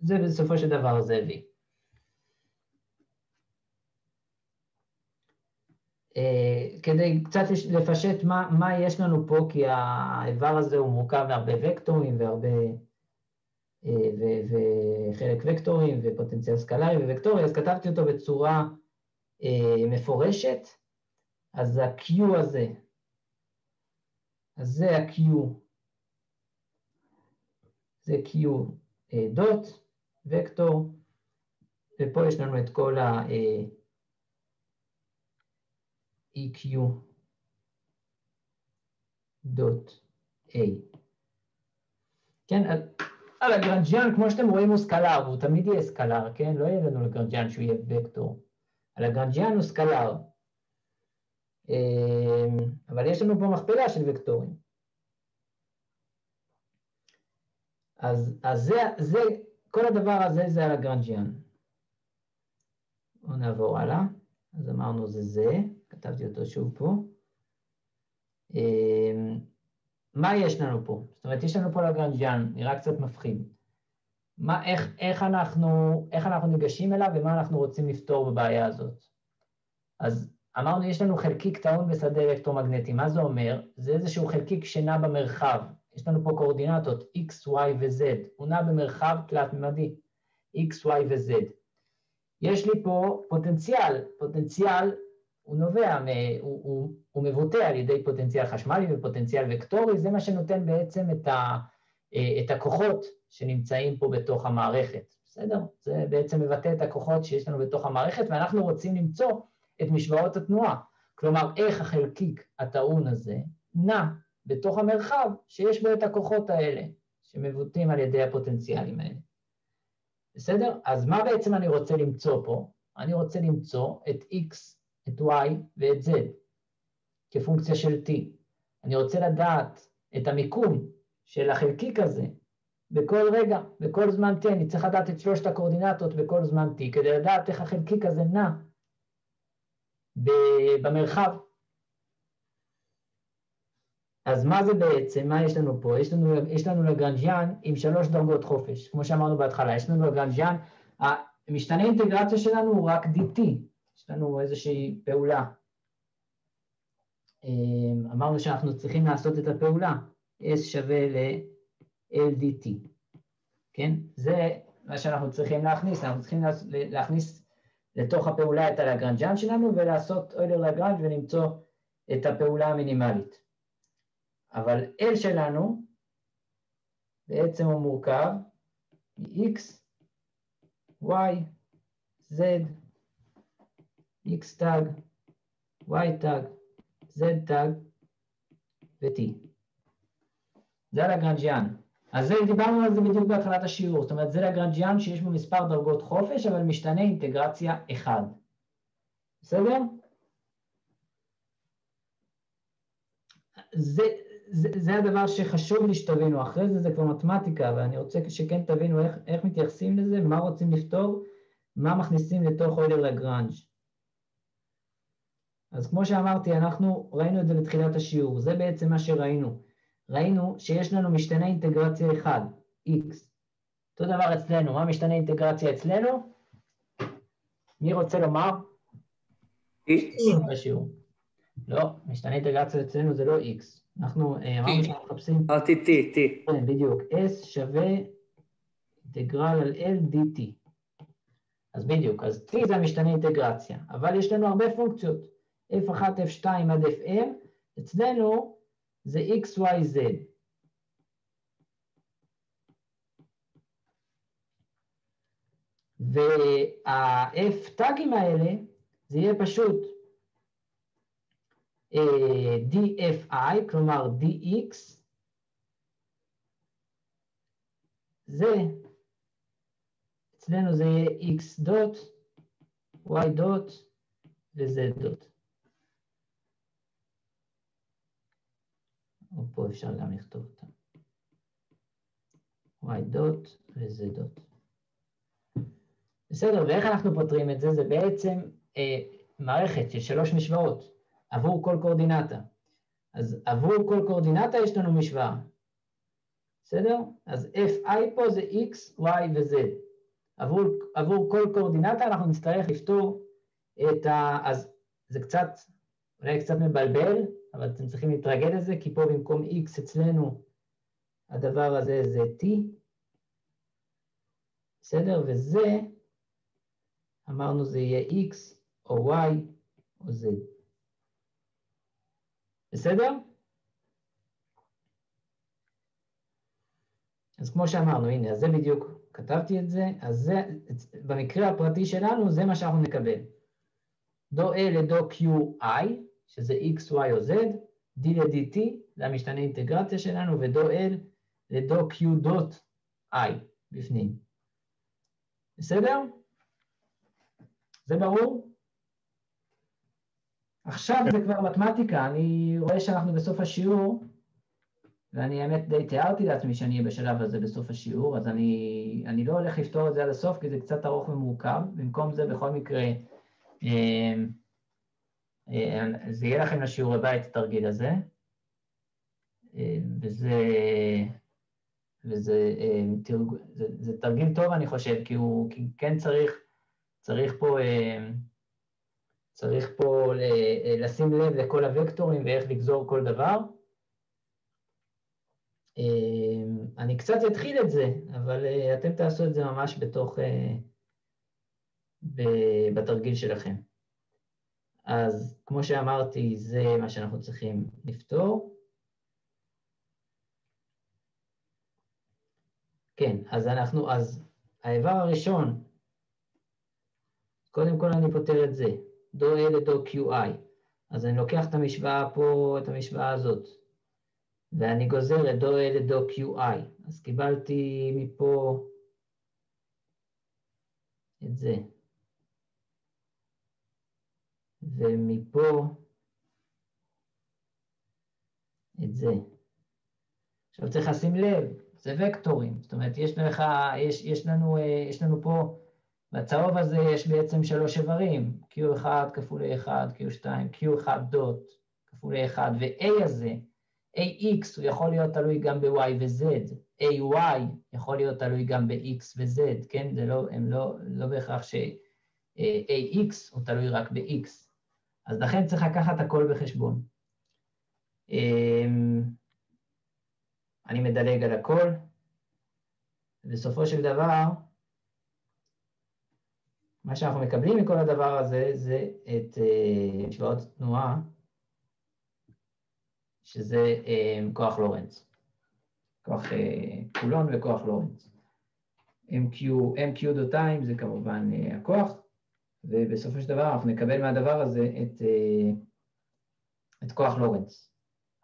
[SPEAKER 1] זה בסופו של דבר זה הביא. כדי קצת לפשט מה, מה יש לנו פה, כי האיבר הזה הוא מורכב מהרבה וקטורים והרבה, וחלק וקטורים ופוטנציאל סקלרי ווקטורי, אז כתבתי אותו בצורה מפורשת. אז ה-Q הזה, אז זה ה-Q, זה Q דוט, וקטור, ופה יש לנו את כל ה-EQ דוט A. כן, הלגרנג'יאן, כמו שאתם רואים, הוא סקלר, והוא תמיד יהיה סקלר, כן? לא יהיה לנו לגרנג'יאן שהוא יהיה וקטור. הלגרנג'יאן הוא סקלר. אבל יש לנו פה מכפלה של וקטורים. אז, אז זה, זה, כל הדבר הזה זה הלגרנג'יאן. בואו נעבור הלאה. אז אמרנו זה זה, כתבתי אותו שוב פה. מה יש לנו פה? זאת אומרת, יש לנו פה לגרנג'יאן, נראה קצת מפחיד. מה, איך, איך, אנחנו, איך אנחנו ניגשים אליו ומה אנחנו רוצים לפתור בבעיה הזאת? אז אמרנו, יש לנו חלקיק טעון בשדה אלקטרומגנטי. מה זה אומר? זה איזשהו חלקיק שנע במרחב. יש לנו פה קואורדינטות x, y ו-z. הוא נע במרחב תלת-ממדי, x, y ו-z. יש לי פה פוטנציאל. פוטנציאל הוא נובע, הוא, הוא, הוא מבוטא על ידי פוטנציאל חשמלי ופוטנציאל וקטורי, זה מה שנותן בעצם את, ה, את הכוחות שנמצאים פה בתוך המערכת, בסדר? זה בעצם מבטא את הכוחות שיש לנו בתוך המערכת, ואנחנו רוצים למצוא את משוואות התנועה. כלומר, איך החלקיק הטעון הזה נע בתוך המרחב שיש בו את הכוחות האלה, שמבוטאים על ידי הפוטנציאלים האלה. בסדר? אז מה בעצם אני רוצה למצוא פה? אני רוצה למצוא את x, את y ואת z כפונקציה של t. אני רוצה לדעת את המיקום של החלקיק הזה בכל רגע, בכל זמן t. אני צריך לדעת את שלושת הקורדינטות בכל זמן t, כדי לדעת איך החלקיק הזה נע במרחב. אז מה זה בעצם, מה יש לנו פה? יש לנו, יש לנו לגרנג'יאן עם שלוש דרגות חופש, כמו שאמרנו בהתחלה, יש לנו לגרנג'יאן, המשתנה אינטגרציה שלנו הוא רק dt, יש לנו איזושהי פעולה. אמ, אמרנו שאנחנו צריכים לעשות את הפעולה, S שווה ל-LDT, כן? זה מה שאנחנו צריכים להכניס, אנחנו צריכים להכניס לתוך הפעולה את הלגרנג'יאן שלנו ולעשות אוילר לגרנג' ולמצוא את הפעולה המינימלית. אבל L שלנו בעצם הוא מורכב מ-X, Y, Z, X תג, Y תג, Z תג ו-T. זה הלגרנג'יאן. אז זה, דיברנו על זה בדיוק בהתחלת השיעור, זאת אומרת זה לגרנג'יאן שיש בו מספר דרגות חופש, אבל משתנה אינטגרציה אחד. בסדר? זה, זה, זה הדבר שחשוב לי שתבינו, אחרי זה זה כבר מתמטיקה, אבל אני רוצה שכן תבינו איך, איך מתייחסים לזה, מה רוצים לפתור, מה מכניסים לתוך אוילר לגרנג'. אז כמו שאמרתי, אנחנו ראינו את זה בתחילת השיעור, זה בעצם מה שראינו. ראינו שיש לנו משתנה אינטגרציה אחד, x. אותו דבר אצלנו, מה משתנה אינטגרציה אצלנו? מי רוצה לומר? בשיעור. לא, משתנה אינטגרציה אצלנו זה לא x. אנחנו אמרנו שאנחנו מחפשים...
[SPEAKER 2] אמרתי t, t.
[SPEAKER 1] כן, בדיוק. s שווה אינטגרל על l dt. אז בדיוק, אז t זה המשתנה אינטגרציה, אבל יש לנו הרבה פונקציות. F1, f2 עד fm, אצלנו זה XYZ. וה-F טאגים האלה, זה יהיה פשוט DFI, כלומר DX, זה, אצלנו זה יהיה X דוט, Y דוט ו-Z דוט. או פה אפשר גם לכתוב אותם. y דוט ו-z דוט. בסדר, ואיך אנחנו פותרים את זה? זה בעצם אה, מערכת של שלוש משוואות עבור כל קורדינטה. אז עבור כל קורדינטה יש לנו משוואה. בסדר? אז fi פה זה x, y ו-z. עבור, עבור כל קורדינטה אנחנו נצטרך לפתור את ה... אז זה קצת, אולי קצת מבלבל, אבל אתם צריכים להתרגל לזה, כי פה במקום x אצלנו הדבר הזה זה t, בסדר? וזה, אמרנו זה יהיה x או y או z. בסדר? אז כמו שאמרנו, הנה, אז זה בדיוק, כתבתי את זה, אז זה, במקרה הפרטי שלנו, זה מה שאנחנו נקבל. דו A לדו QI, שזה x, y או z, d ל-dt, זה המשתנה אינטגרציה שלנו, ודו l לדו q דוט i בפנים. בסדר? זה ברור? עכשיו זה כבר מתמטיקה, אני רואה שאנחנו בסוף השיעור, ואני האמת די תיארתי לעצמי שאני אהיה בשלב הזה בסוף השיעור, אז אני, אני לא הולך לפתור את זה עד הסוף, כי זה קצת ארוך ומורכב. במקום זה, בכל מקרה, אה, זה יהיה לכם לשיעורי בית התרגיל הזה, וזה, וזה תרג, זה, זה תרגיל טוב אני חושב, כי הוא כי כן צריך, צריך פה, צריך פה לשים לב לכל הוקטורים ואיך לגזור כל דבר. אני קצת אתחיל את זה, אבל אתם תעשו את זה ממש בתוך, בתרגיל שלכם. אז כמו שאמרתי, זה מה שאנחנו צריכים לפתור. כן, אז אנחנו, אז האיבר הראשון, קודם כל אני פותר את זה, דו A לדו QI. אז אני לוקח את המשוואה פה, את המשוואה הזאת, ואני גוזר את דו A לדו QI. אז קיבלתי מפה את זה. ומפה את זה. עכשיו צריך לשים לב, זה וקטורים, זאת אומרת, יש לך, יש, יש, לנו, יש לנו פה, בצהוב הזה יש בעצם שלוש איברים, Q1 כפול A1, Q2, Q1 דוט כפול A1, ו-A הזה, AX הוא יכול להיות תלוי גם ב-Y ו-Z, AY יכול להיות תלוי גם ב-X ו-Z, כן? זה לא, הם לא, לא בהכרח ש-AX הוא תלוי רק ב-X. אז לכן צריך לקחת הכל בחשבון. אמ, אני מדלג על הכל. בסופו של דבר, מה שאנחנו מקבלים מכל הדבר הזה זה את אה, משוואות תנועה, שזה אה, כוח לורנץ. כוח אה, קולון וכוח לורנץ. MQ, MQ זה כמובן הכוח, ובסופו של דבר אנחנו נקבל מהדבר הזה את, את כוח לורנץ.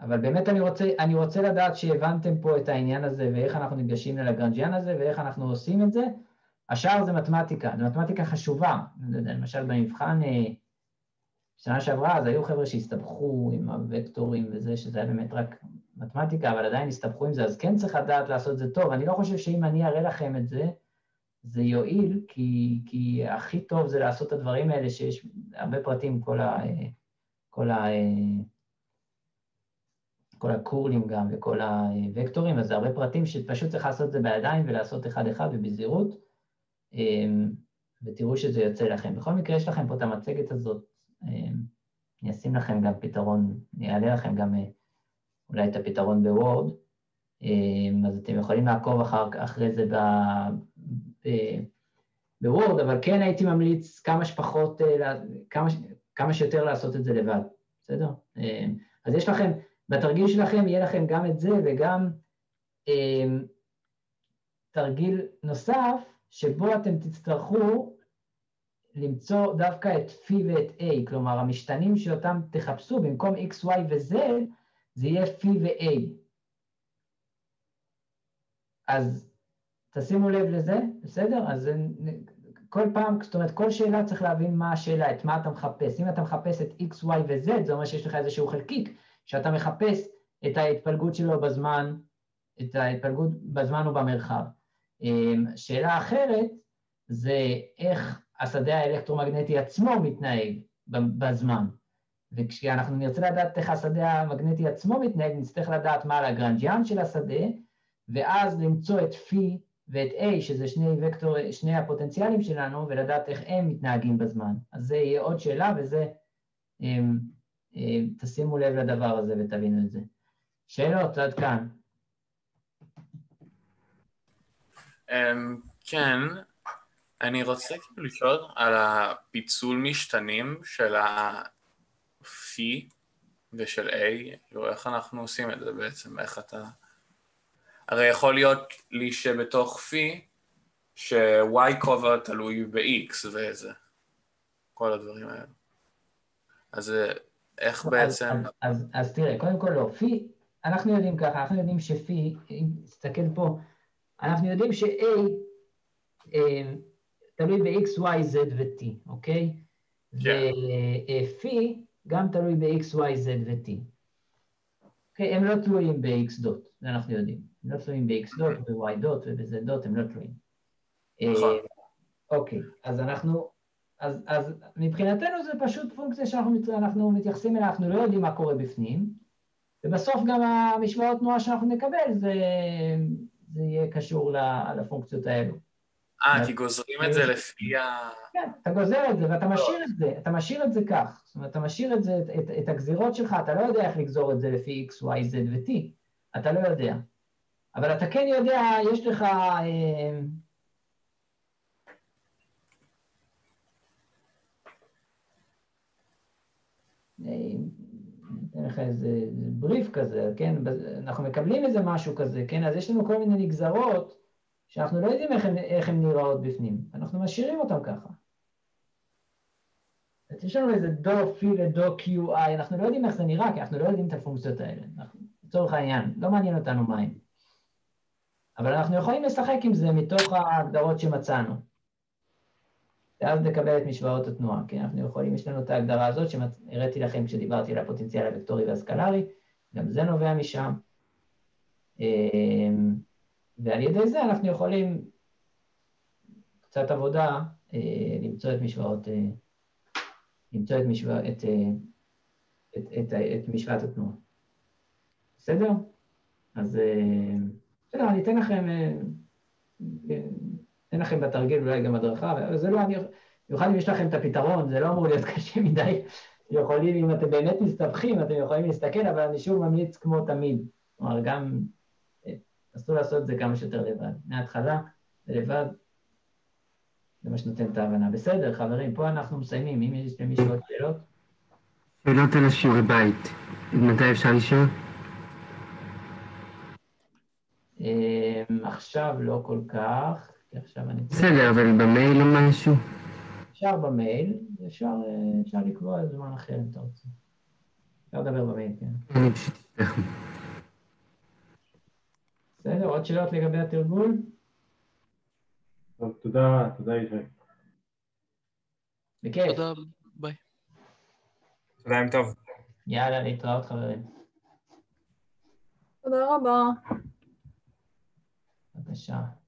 [SPEAKER 1] אבל באמת אני רוצה, אני רוצה לדעת שהבנתם פה את העניין הזה ואיך אנחנו ניגשים ללגרנג'יאן הזה ואיך אנחנו עושים את זה. השאר זה מתמטיקה, זו מתמטיקה חשובה. למשל במבחן אה, שנה שעברה, אז היו חבר'ה שהסתבכו עם הוקטורים וזה, שזה היה באמת רק מתמטיקה, אבל עדיין הסתבכו עם זה, אז כן צריך לדעת לעשות את זה טוב. אני לא חושב שאם אני אראה לכם את זה, זה יועיל, כי, כי הכי טוב זה לעשות את הדברים האלה שיש הרבה פרטים, כל ה... כל ה כל הקורלים גם וכל הוקטורים, אז זה הרבה פרטים שפשוט צריך לעשות את זה בידיים ולעשות אחד-אחד ובזהירות, אמ, ותראו שזה יוצא לכם. בכל מקרה, יש לכם פה את המצגת הזאת, אמ, אני אשים לכם גם פתרון, אני אעלה לכם גם אה, אולי את הפתרון בוורד, אמ, אז אתם יכולים לעקוב אחר, אחרי זה בוורד, אבל כן הייתי ממליץ כמה שפחות, אה, כמה, כמה שיותר לעשות את זה לבד, בסדר? אז יש לכם, בתרגיל שלכם יהיה לכם גם את זה וגם אה, תרגיל נוסף, שבו אתם תצטרכו למצוא דווקא את phi ואת a, כלומר המשתנים שאותם תחפשו במקום x, y ו-z, זה יהיה phi ו-a. אז תשימו לב לזה, בסדר? אז כל פעם, זאת אומרת, כל שאלה צריך להבין מה השאלה, את מה אתה מחפש. אם אתה מחפש את x, y ו-z, זה אומר שיש לך איזשהו חלקיק שאתה מחפש את ההתפלגות שלו בזמן, את ההתפלגות בזמן ובמרחב. אמ, שאלה אחרת זה איך השדה האלקטרומגנטי עצמו מתנהג בזמן. וכשאנחנו נרצה לדעת איך השדה המגנטי עצמו מתנהג, נצטרך לדעת מה הלגרנג'יאן של השדה, ואז למצוא את פי ואת A, שזה שני, וקטור, שני הפוטנציאלים שלנו, ולדעת איך הם מתנהגים בזמן. אז זה יהיה עוד שאלה, וזה, אמ, אמ, תשימו לב לדבר הזה ותבינו את זה. שאלות עד כאן.
[SPEAKER 8] Um, כן, אני רוצה כאילו לשאול על הפיצול משתנים של ה-פי ושל A, כאילו איך אנחנו עושים את זה בעצם, איך אתה... הרי יכול להיות לי שבתוך פי, ש-y כובע תלוי ב-x וזה, כל הדברים האלה. אז איך בעצם...
[SPEAKER 1] אז, אז, אז, אז תראה, קודם כל לא, פי, אנחנו יודעים ככה, אנחנו יודעים שפי, אם תסתכל פה, אנחנו יודעים ש-A אה, תלוי ב-x, y, z ו-t, אוקיי?
[SPEAKER 8] כן.
[SPEAKER 1] ו-פי גם תלוי ב-x, y, z ו-t. אוקיי, הם לא תלויים ב-x דוט, זה אנחנו יודעים. הם לא תלויים ב-x דוט, ב-y דוט וב-z דוט, הם לא תלויים.
[SPEAKER 8] נכון.
[SPEAKER 1] אוקיי, אז אנחנו, אז, אז מבחינתנו זה פשוט פונקציה שאנחנו מתייחסים אליה, אנחנו לא יודעים מה קורה בפנים, ובסוף גם המשוואות תנועה שאנחנו נקבל זה זה יהיה קשור לפונקציות האלו.
[SPEAKER 8] אה, כי גוזרים את זה לפי ה...
[SPEAKER 1] כן, אתה גוזר את זה ואתה משאיר את זה, אתה משאיר את זה כך. זאת אומרת, אתה משאיר את זה, את, את, את הגזירות שלך, אתה לא יודע איך לגזור את זה לפי x, y, z ו-t. אתה לא יודע. אבל אתה כן יודע, יש לך... אה, אתן לך איזה בריף כזה, כן? אנחנו מקבלים איזה משהו כזה, כן? אז יש לנו כל מיני נגזרות שאנחנו לא יודעים איך הן, איך הן נראות בפנים, אנחנו משאירים אותן ככה. אז יש לנו איזה דו פי לדו QI, אנחנו לא יודעים איך זה נראה, כי אנחנו לא יודעים את הפונקציות האלה. לצורך העניין, לא מעניין אותנו מה הם. אבל אנחנו יכולים לשחק עם זה מתוך ההגדרות שמצאנו. ואז נקבל את משוואות התנועה, כי אנחנו יכולים, יש לנו את ההגדרה הזאת שהראיתי לכם כשדיברתי על הפוטנציאל הוקטורי והסקלרי, גם זה נובע משם. אמ, ועל ידי זה אנחנו יכולים, קצת עבודה, אה, למצוא את משוואות, אה, למצוא את, משוואה, את, אה, את, את, את משוואת התנועה. בסדר? אז בסדר, אני אתן לכם, אה, אה, אתן לכם בתרגיל אולי גם הדרכה, אבל זה לא, אני, במיוחד אם יש לכם את הפתרון, זה לא אמור להיות [laughs] קשה מדי. יכולים, אם אתם באמת מסתבכים, אתם יכולים להסתכל, אבל אני שוב ממליץ כמו תמיד. כלומר, גם, אה, אסור לעשות את זה כמה שיותר לבד. מההתחלה, לבד, זה מה שנותן את ההבנה. בסדר, חברים, פה אנחנו מסיימים. אם יש למישהו עוד שאלות?
[SPEAKER 9] שאלות על השיעורי בית. מתי אפשר לשאול?
[SPEAKER 1] אה, עכשיו לא כל כך, כי עכשיו אני...
[SPEAKER 9] בסדר, אבל במייל או משהו?
[SPEAKER 1] אפשר במייל, אפשר, אה, אפשר לקבוע זמן אחר אם אתה רוצה. אפשר לדבר במייל, כן.
[SPEAKER 9] אני פשוט אפתח.
[SPEAKER 1] בסדר, עוד שאלות לגבי התרגול?
[SPEAKER 10] טוב, תודה, תודה ישי.
[SPEAKER 1] בכיף.
[SPEAKER 3] תודה, ביי.
[SPEAKER 5] תודה, יום טוב.
[SPEAKER 1] יאללה, להתראות חברים.
[SPEAKER 11] תודה רבה.
[SPEAKER 1] 那行